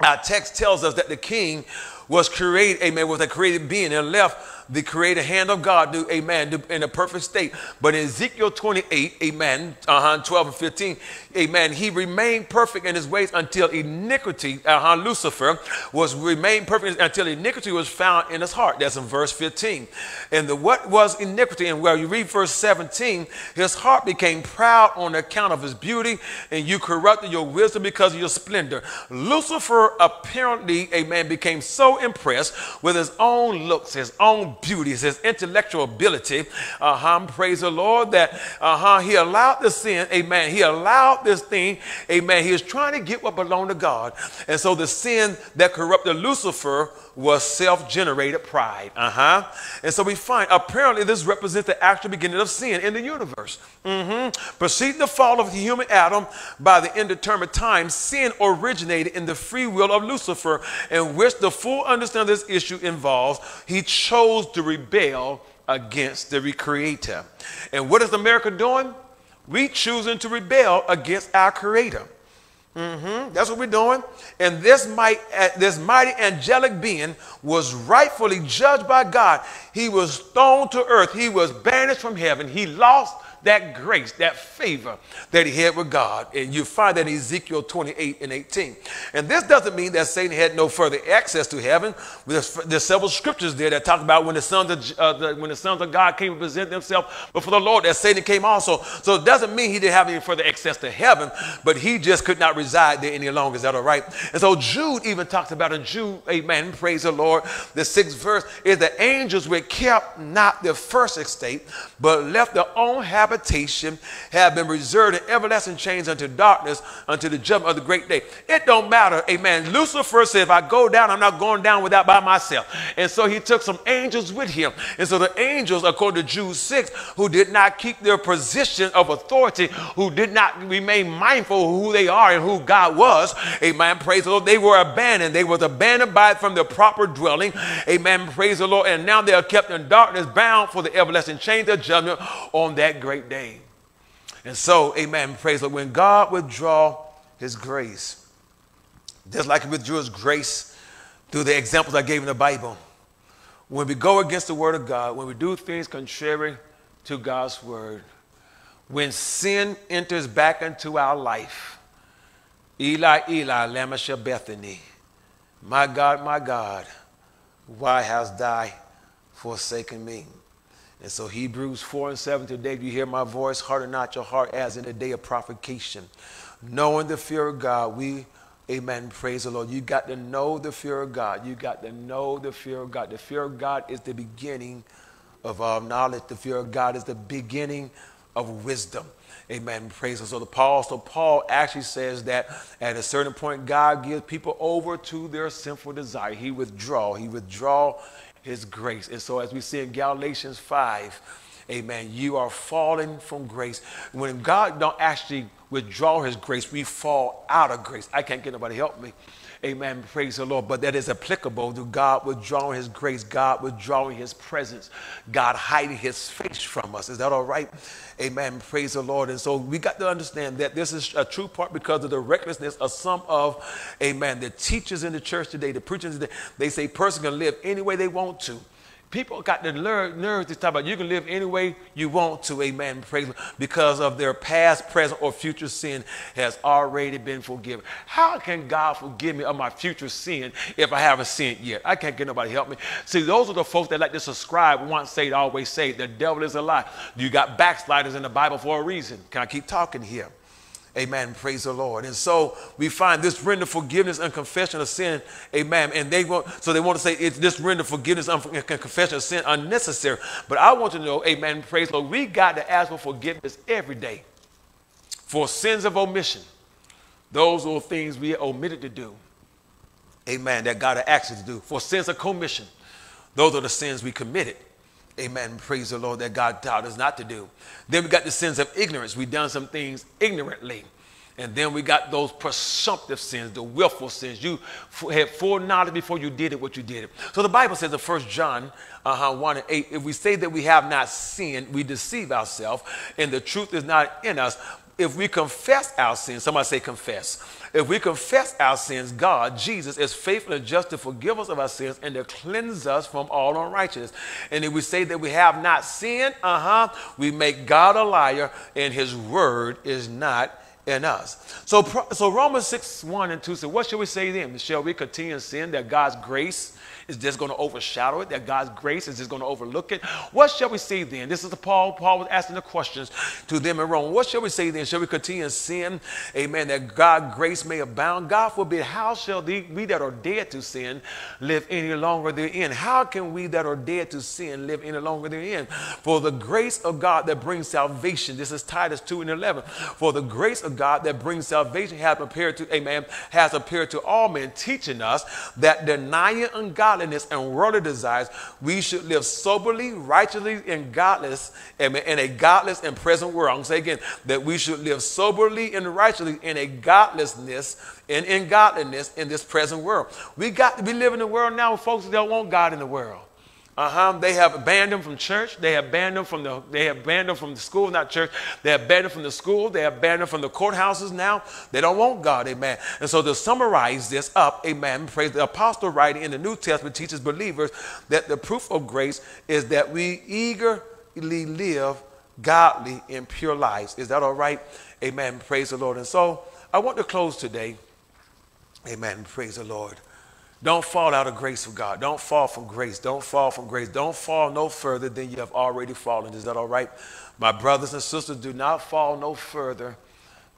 Our text tells us that the king was created, amen, was a created being and left the created hand of God, do, amen, in a perfect state. But in Ezekiel 28, amen, uh-huh, 12 and 15, amen, he remained perfect in his ways until iniquity, uh-huh, Lucifer, was remained perfect until iniquity was found in his heart. That's in verse 15. And the what was iniquity? And where you read verse 17, his heart became proud on account of his beauty, and you corrupted your wisdom because of your splendor. Lucifer apparently, amen, became so impressed with his own looks, his own beauties, his intellectual ability. Uh-huh. Praise the Lord that uh-huh, he allowed the sin, amen. He allowed this thing, amen. He is trying to get what belonged to God. And so the sin that corrupted Lucifer was self-generated pride. Uh-huh. And so we find apparently this represents the actual beginning of sin in the universe. Mm-hmm. Preceding the fall of the human Adam by the indeterminate time, sin originated in the free will of Lucifer, in which the full understanding of this issue involves he chose to rebel against the creator. And what is America doing? We choosing to rebel against our creator. Mm-hmm. That's what we're doing. And this, might, uh, this mighty angelic being was rightfully judged by God. He was thrown to earth. He was banished from heaven. He lost that grace, that favor that he had with God. And you find that in Ezekiel 28 and 18. And this doesn't mean that Satan had no further access to heaven. There's, there's several scriptures there that talk about when the sons of, uh, the, when the sons of God came to present themselves before the Lord, that Satan came also. So it doesn't mean he didn't have any further access to heaven, but he just could not reside there any longer. Is that all right? And so Jude even talks about in Jude, amen, praise the Lord. The sixth verse is the angels were kept not their first estate, but left their own habit habitation have been reserved in everlasting chains unto darkness, unto the judgment of the great day. It don't matter. Amen. Lucifer said, if I go down, I'm not going down without by myself. And so he took some angels with him. And so the angels, according to Jude 6, who did not keep their position of authority, who did not remain mindful of who they are and who God was, amen, praise the Lord, they were abandoned. They were abandoned by from their proper dwelling, amen, praise the Lord. And now they are kept in darkness, bound for the everlasting chains of judgment on that great great day. And so, amen, praise the. When God withdraw his grace, just like he withdrew his grace through the examples I gave in the Bible, when we go against the word of God, when we do things contrary to God's word, when sin enters back into our life, Eli, Eli, lama sabachthani, my God, my God, why hast thou forsaken me? And so Hebrews 4 and 7, today you hear my voice, harden not your heart as in the day of provocation. Knowing the fear of God, we, amen, praise the Lord. You got to know the fear of God. You got to know the fear of God. The fear of God is the beginning of our knowledge. The fear of God is the beginning of wisdom. Amen. Praise the Lord. So the Paul, so Paul actually says that at a certain point, God gives people over to their sinful desire. He withdraw. He withdraw his grace. And so as we see in Galatians 5, amen, you are falling from grace. When God don't actually withdraw his grace, we fall out of grace. I can't get nobody help me. Amen. Praise the Lord. But that is applicable to God withdrawing his grace, God withdrawing his presence, God hiding his face from us. Is that all right? Amen. Praise the Lord. And so we got to understand that this is a true part because of the recklessness of some of, amen, the teachers in the church today, the preachers today. They say person can live any way they want to. People got the nerve to talk about you can live any way you want to, amen, praise because of their past, present, or future sin has already been forgiven. How can God forgive me of my future sin if I haven't sinned yet? I can't get nobody to help me. See, those are the folks that like to subscribe, once saved, always saved. The devil is a lie. You got backsliders in the Bible for a reason. Can I keep talking here? Amen. Praise the Lord. And so we find this render forgiveness and confession of sin. Amen. And they want, so they want to say it's this render forgiveness and confession of sin unnecessary. But I want to know, amen. Praise the Lord. We got to ask for forgiveness every day for sins of omission. Those are things we omitted to do. Amen. That God asked us to do. For sins of commission. Those are the sins we committed. Amen. Praise the Lord that God taught us not to do. Then we got the sins of ignorance. we done some things ignorantly. And then we got those presumptive sins, the willful sins. You had foreknowledge before you did it, what you did it. So the Bible says in 1 John uh-huh, 1 and 8, if we say that we have not sinned, we deceive ourselves, and the truth is not in us. If we confess our sins, somebody say confess. If we confess our sins, God, Jesus, is faithful and just to forgive us of our sins and to cleanse us from all unrighteousness. And if we say that we have not sinned, uh huh, we make God a liar and his word is not in us. So, so Romans 6 1 and 2 said, What shall we say then? Shall we continue in sin that God's grace is just going to overshadow it, that God's grace is just going to overlook it. What shall we say then? This is the Paul. Paul was asking the questions to them in Rome. What shall we say then? Shall we continue in sin? Amen. That God grace may abound. God forbid, how shall the, we that are dead to sin live any longer therein? How can we that are dead to sin live any longer therein? For the grace of God that brings salvation. This is Titus 2 and 11. For the grace of God that brings salvation has appeared to, amen, has appeared to all men, teaching us that denying ungodliness godliness and worldly desires, we should live soberly, righteously, and godless, in a godless and present world. I'm going to say again that we should live soberly and righteously in a godlessness and in godliness in this present world. We got to be living in a world now with folks that don't want God in the world. Uh-huh. They have banned them from church. They have banned them from the they have banned them from the school, not church. They have banned them from the school. They have banned them from the courthouses now. They don't want God, amen. And so to summarize this up, amen, praise the apostle writing in the New Testament teaches believers that the proof of grace is that we eagerly live godly and pure lives. Is that all right? Amen. Praise the Lord. And so I want to close today. Amen. Praise the Lord don't fall out of grace of God. Don't fall from grace. Don't fall from grace. Don't fall no further than you have already fallen. Is that all right? My brothers and sisters, do not fall no further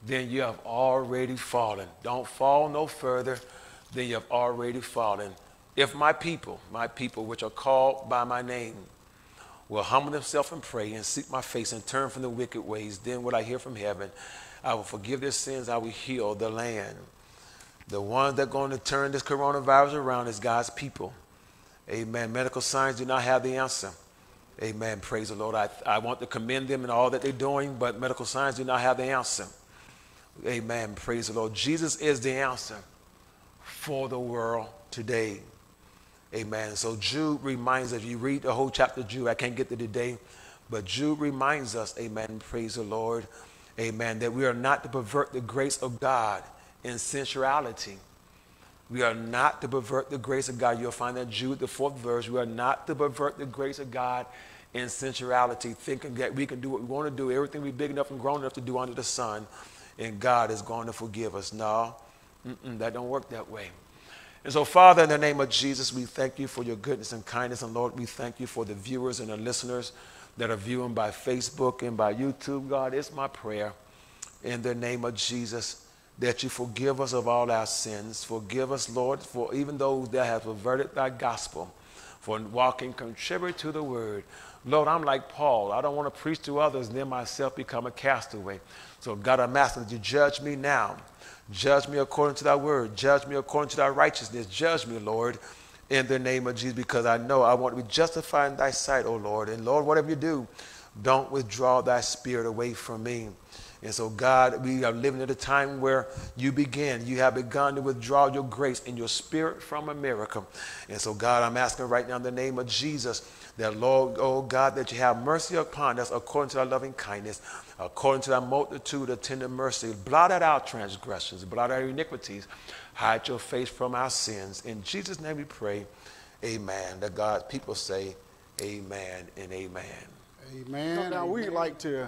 than you have already fallen. Don't fall no further than you have already fallen. If my people, my people which are called by my name, will humble themselves and pray and seek my face and turn from the wicked ways, then what I hear from heaven, I will forgive their sins, I will heal the land. The ones that are going to turn this coronavirus around is God's people. Amen. Medical science do not have the answer. Amen. Praise the Lord. I, I want to commend them and all that they're doing, but medical science do not have the answer. Amen. Praise the Lord. Jesus is the answer for the world today. Amen. So Jude reminds us, if you read the whole chapter of Jude, I can't get to today, but Jude reminds us, amen, praise the Lord, amen, that we are not to pervert the grace of God in sensuality. We are not to pervert the grace of God. You'll find that Jude, the fourth verse. We are not to pervert the grace of God in sensuality, thinking that we can do what we want to do, everything we're big enough and grown enough to do under the sun, and God is going to forgive us. No, that don't work that way. And so, Father, in the name of Jesus, we thank you for your goodness and kindness. And Lord, we thank you for the viewers and the listeners that are viewing by Facebook and by YouTube. God, it's my prayer in the name of Jesus that you forgive us of all our sins. Forgive us, Lord, for even those that have perverted thy gospel, for walking contrary to the word. Lord, I'm like Paul. I don't want to preach to others and then myself become a castaway. So, God, I'm asking that you judge me now. Judge me according to thy word. Judge me according to thy righteousness. Judge me, Lord, in the name of Jesus, because I know I want to be justified in thy sight, O Lord. And Lord, whatever you do, don't withdraw thy spirit away from me. And so, God, we are living at a time where you begin. You have begun to withdraw your grace and your spirit from America. And so, God, I'm asking right now in the name of Jesus that, Lord, oh God, that you have mercy upon us according to thy loving kindness, according to thy multitude of tender mercy. Blot out our transgressions, blot out our iniquities, hide your face from our sins. In Jesus' name we pray, amen. That God's people say, amen and amen. Amen. Now, we'd like to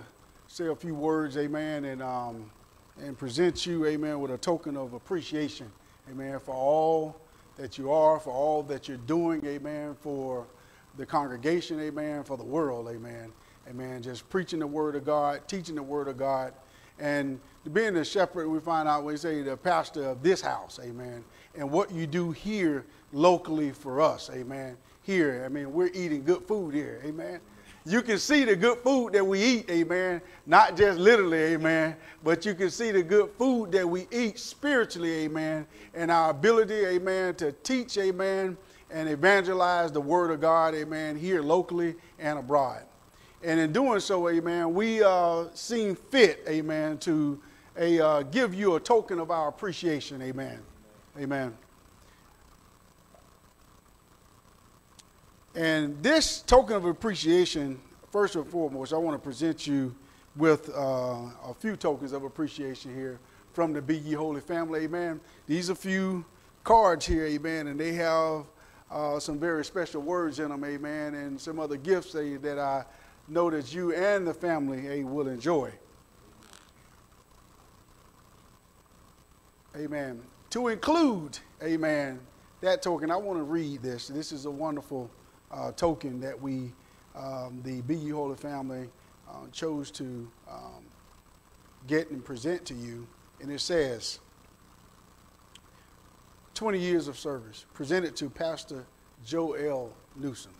say a few words, amen, and, um, and present you, amen, with a token of appreciation, amen, for all that you are, for all that you're doing, amen, for the congregation, amen, for the world, amen. Amen. Just preaching the word of God, teaching the word of God. And being a shepherd, we find out, we say the pastor of this house, amen. And what you do here locally for us, amen. Here, I mean, we're eating good food here, amen. You can see the good food that we eat, amen. Not just literally, amen, but you can see the good food that we eat spiritually, amen. And our ability, amen, to teach, amen, and evangelize the word of God, amen, here locally and abroad. And in doing so, amen, we uh, seem fit, amen, to a, uh, give you a token of our appreciation, amen. Amen. And this token of appreciation, first and foremost, I want to present you with uh, a few tokens of appreciation here from the Be Ye Holy family, amen. These are a few cards here, amen, and they have uh, some very special words in them, amen, and some other gifts that, that I know that you and the family will enjoy. Amen. To include, amen, that token, I want to read this. This is a wonderful uh, token that we, um, the Ye Holy family, uh, chose to um, get and present to you. And it says, 20 years of service, presented to Pastor Joel Newsom.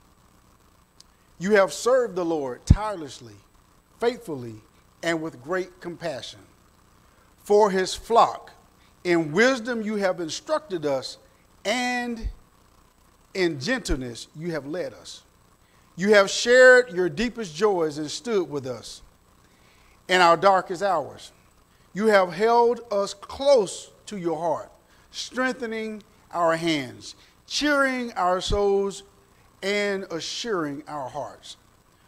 You have served the Lord tirelessly, faithfully, and with great compassion. For his flock, in wisdom you have instructed us, and in gentleness you have led us. You have shared your deepest joys and stood with us in our darkest hours. You have held us close to your heart strengthening our hands, cheering our souls, and assuring our hearts.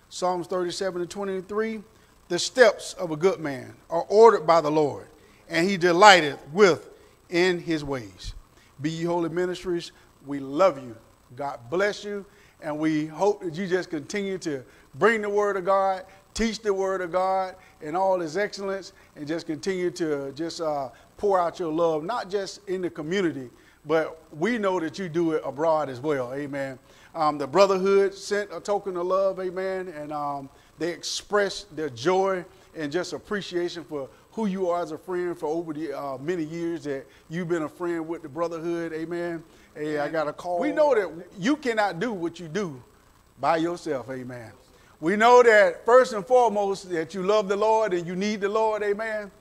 Psalms 37 and 23 The steps of a good man are ordered by the Lord, and he delighteth with in his ways. Be ye holy ministries. We love you. God bless you. And we hope that you just continue to bring the word of God, teach the word of God in all its excellence, and just continue to just uh, pour out your love, not just in the community, but we know that you do it abroad as well. Amen. Um, the Brotherhood sent a token of love, amen, and um, they expressed their joy and just appreciation for who you are as a friend for over the uh, many years that you've been a friend with the Brotherhood, amen. Hey, I got a call. We know that you cannot do what you do by yourself, amen. We know that first and foremost that you love the Lord and you need the Lord, amen.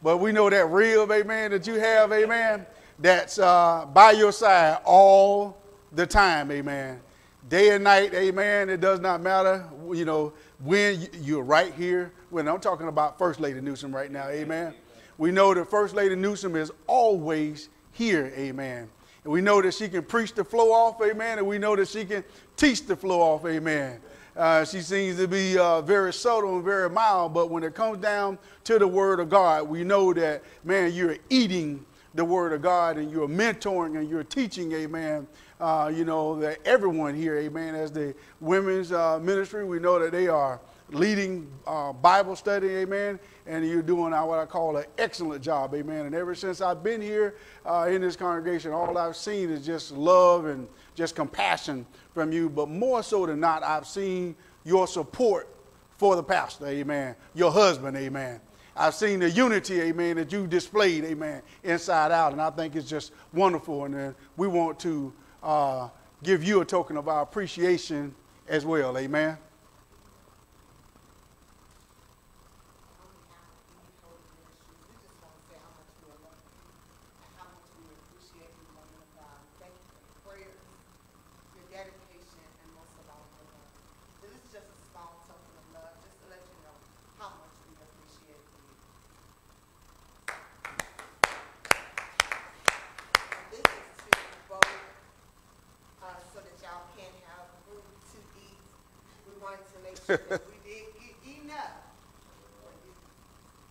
But we know that real, amen, that you have, amen, that's uh, by your side all the time, amen. Day and night, amen. It does not matter, you know, when you're right here. When I'm talking about First Lady Newsom right now, amen. We know that First Lady Newsom is always here, amen. And we know that she can preach the flow off, amen. And we know that she can teach the flow off, amen. Uh, she seems to be uh, very subtle and very mild, but when it comes down to the Word of God, we know that, man, you're eating the Word of God and you're mentoring and you're teaching, amen. Uh, you know, that everyone here, amen, as the women's uh, ministry, we know that they are leading uh, Bible study, amen, and you're doing what I call an excellent job, amen. And ever since I've been here uh, in this congregation, all I've seen is just love and just compassion from you. But more so than not, I've seen your support for the pastor, amen, your husband, amen. I've seen the unity, amen, that you displayed, amen, inside out. And I think it's just wonderful. And uh, we want to uh, give you a token of our appreciation as well, amen.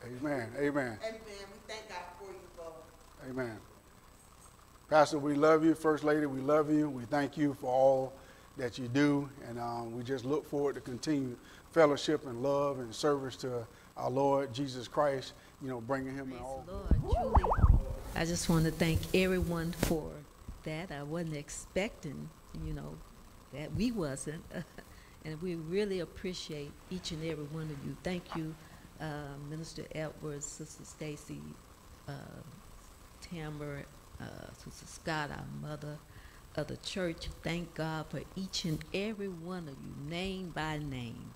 Amen. Amen. Amen. We thank God for you both. Amen. Pastor, we love you. First Lady, we love you. We thank you for all that you do. And um, we just look forward to continue fellowship and love and service to our Lord Jesus Christ, you know, bringing him Praise in all. Lord, truly. I just want to thank everyone for that. I wasn't expecting, you know, that we wasn't. And we really appreciate each and every one of you. Thank you, uh, Minister Edwards, Sister Stacy, uh, Tamara, uh, Sister Scott, our mother of the church. Thank God for each and every one of you, name by name.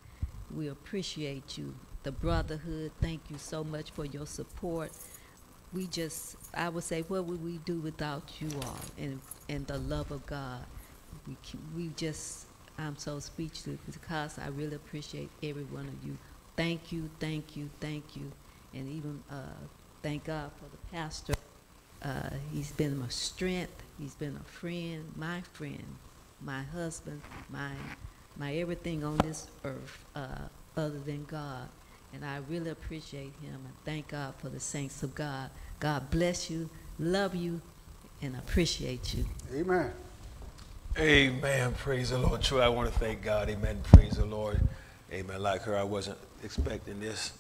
We appreciate you. The brotherhood, thank you so much for your support. We just, I would say, what would we do without you all and, and the love of God? We, we just I'm so speechless because I really appreciate every one of you. Thank you, thank you, thank you. And even uh, thank God for the pastor. Uh, he's been my strength. He's been a friend, my friend, my husband, my, my everything on this earth uh, other than God. And I really appreciate him and thank God for the saints of God. God bless you, love you, and appreciate you. Amen. Amen. Praise the Lord. True, I want to thank God. Amen. Praise the Lord. Amen. Like her, I wasn't expecting this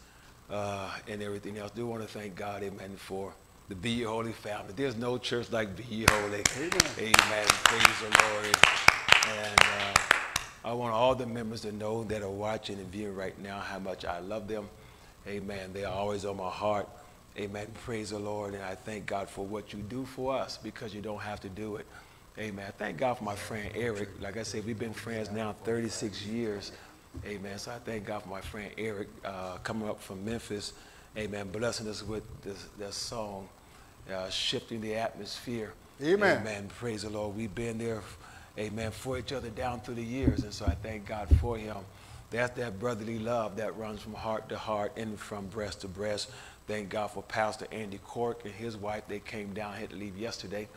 uh, and everything else. do want to thank God. Amen. For the Be Ye Holy family. There's no church like Be Ye Holy. Amen. Amen. Praise the Lord. And uh, I want all the members to know that are watching and viewing right now how much I love them. Amen. They are always on my heart. Amen. Praise the Lord. And I thank God for what you do for us because you don't have to do it. Amen. Thank God for my friend Eric. Like I said, we've been friends now 36 years. Amen. So I thank God for my friend Eric uh, coming up from Memphis. Amen. Blessing us with this, this song, uh, shifting the atmosphere. Amen. Amen. Praise the Lord. We've been there, amen, for each other down through the years. And so I thank God for him. That's that brotherly love that runs from heart to heart and from breast to breast. Thank God for Pastor Andy Cork and his wife. They came down, had to leave yesterday.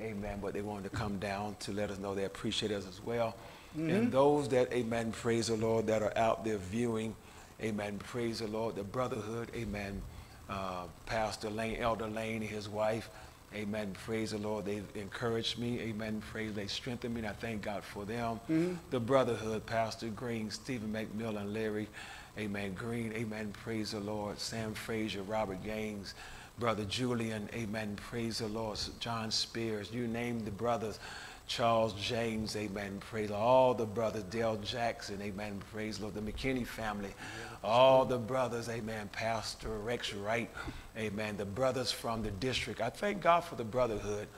Amen. But they wanted to come down to let us know they appreciate us as well. Mm-hmm. And those that, amen, praise the Lord, that are out there viewing, amen, praise the Lord, the brotherhood, amen, uh, Pastor Lane, Elder Lane and his wife, amen, praise the Lord. They've encouraged me, amen, praise, they strengthened me, and I thank God for them. Mm-hmm. The brotherhood, Pastor Green, Stephen McMillan, Larry, amen, Green, amen, praise the Lord, Sam Frazier, Robert Gaines, Brother Julian, amen, praise the Lord, John Spears, you name the brothers, Charles James, amen, praise Lord. all the brothers, Dale Jackson, amen, praise Lord, the McKinney family, all the brothers, amen, Pastor Rex Wright, amen, the brothers from the district. I thank God for the brotherhood.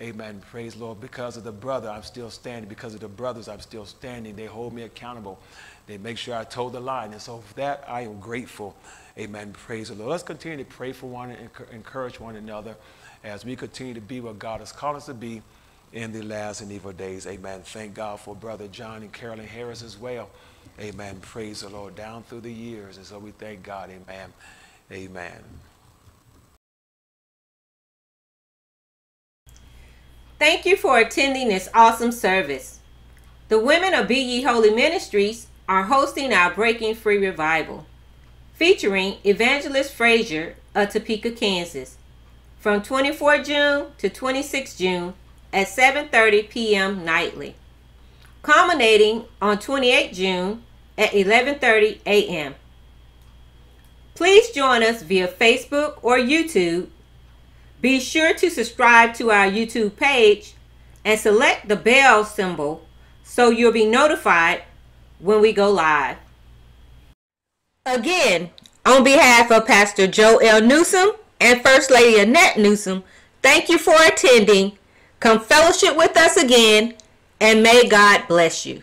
Amen. Praise Lord. Because of the brother, I'm still standing. Because of the brothers, I'm still standing. They hold me accountable. They make sure I told the line. And so for that, I am grateful. Amen. Praise the Lord. Let's continue to pray for one and encourage one another as we continue to be what God has called us to be in the last and evil days. Amen. Thank God for Brother John and Carolyn Harris as well. Amen. Praise the Lord. Down through the years. And so we thank God. Amen. Amen. Thank you for attending this awesome service. The women of Be Ye Holy Ministries are hosting our Breaking Free Revival featuring Evangelist Frazier of Topeka, Kansas. from 24 June to 26 June at 7:30 p.m. nightly, culminating on 28 June at 11:30 a.m. Please join us via Facebook or YouTube. Be sure to subscribe to our YouTube page and select the bell symbol so you'll be notified when we go live. Again, on behalf of Pastor Joe L. Newsom and First Lady Annette Newsom, thank you for attending. Come fellowship with us again, and may God bless you.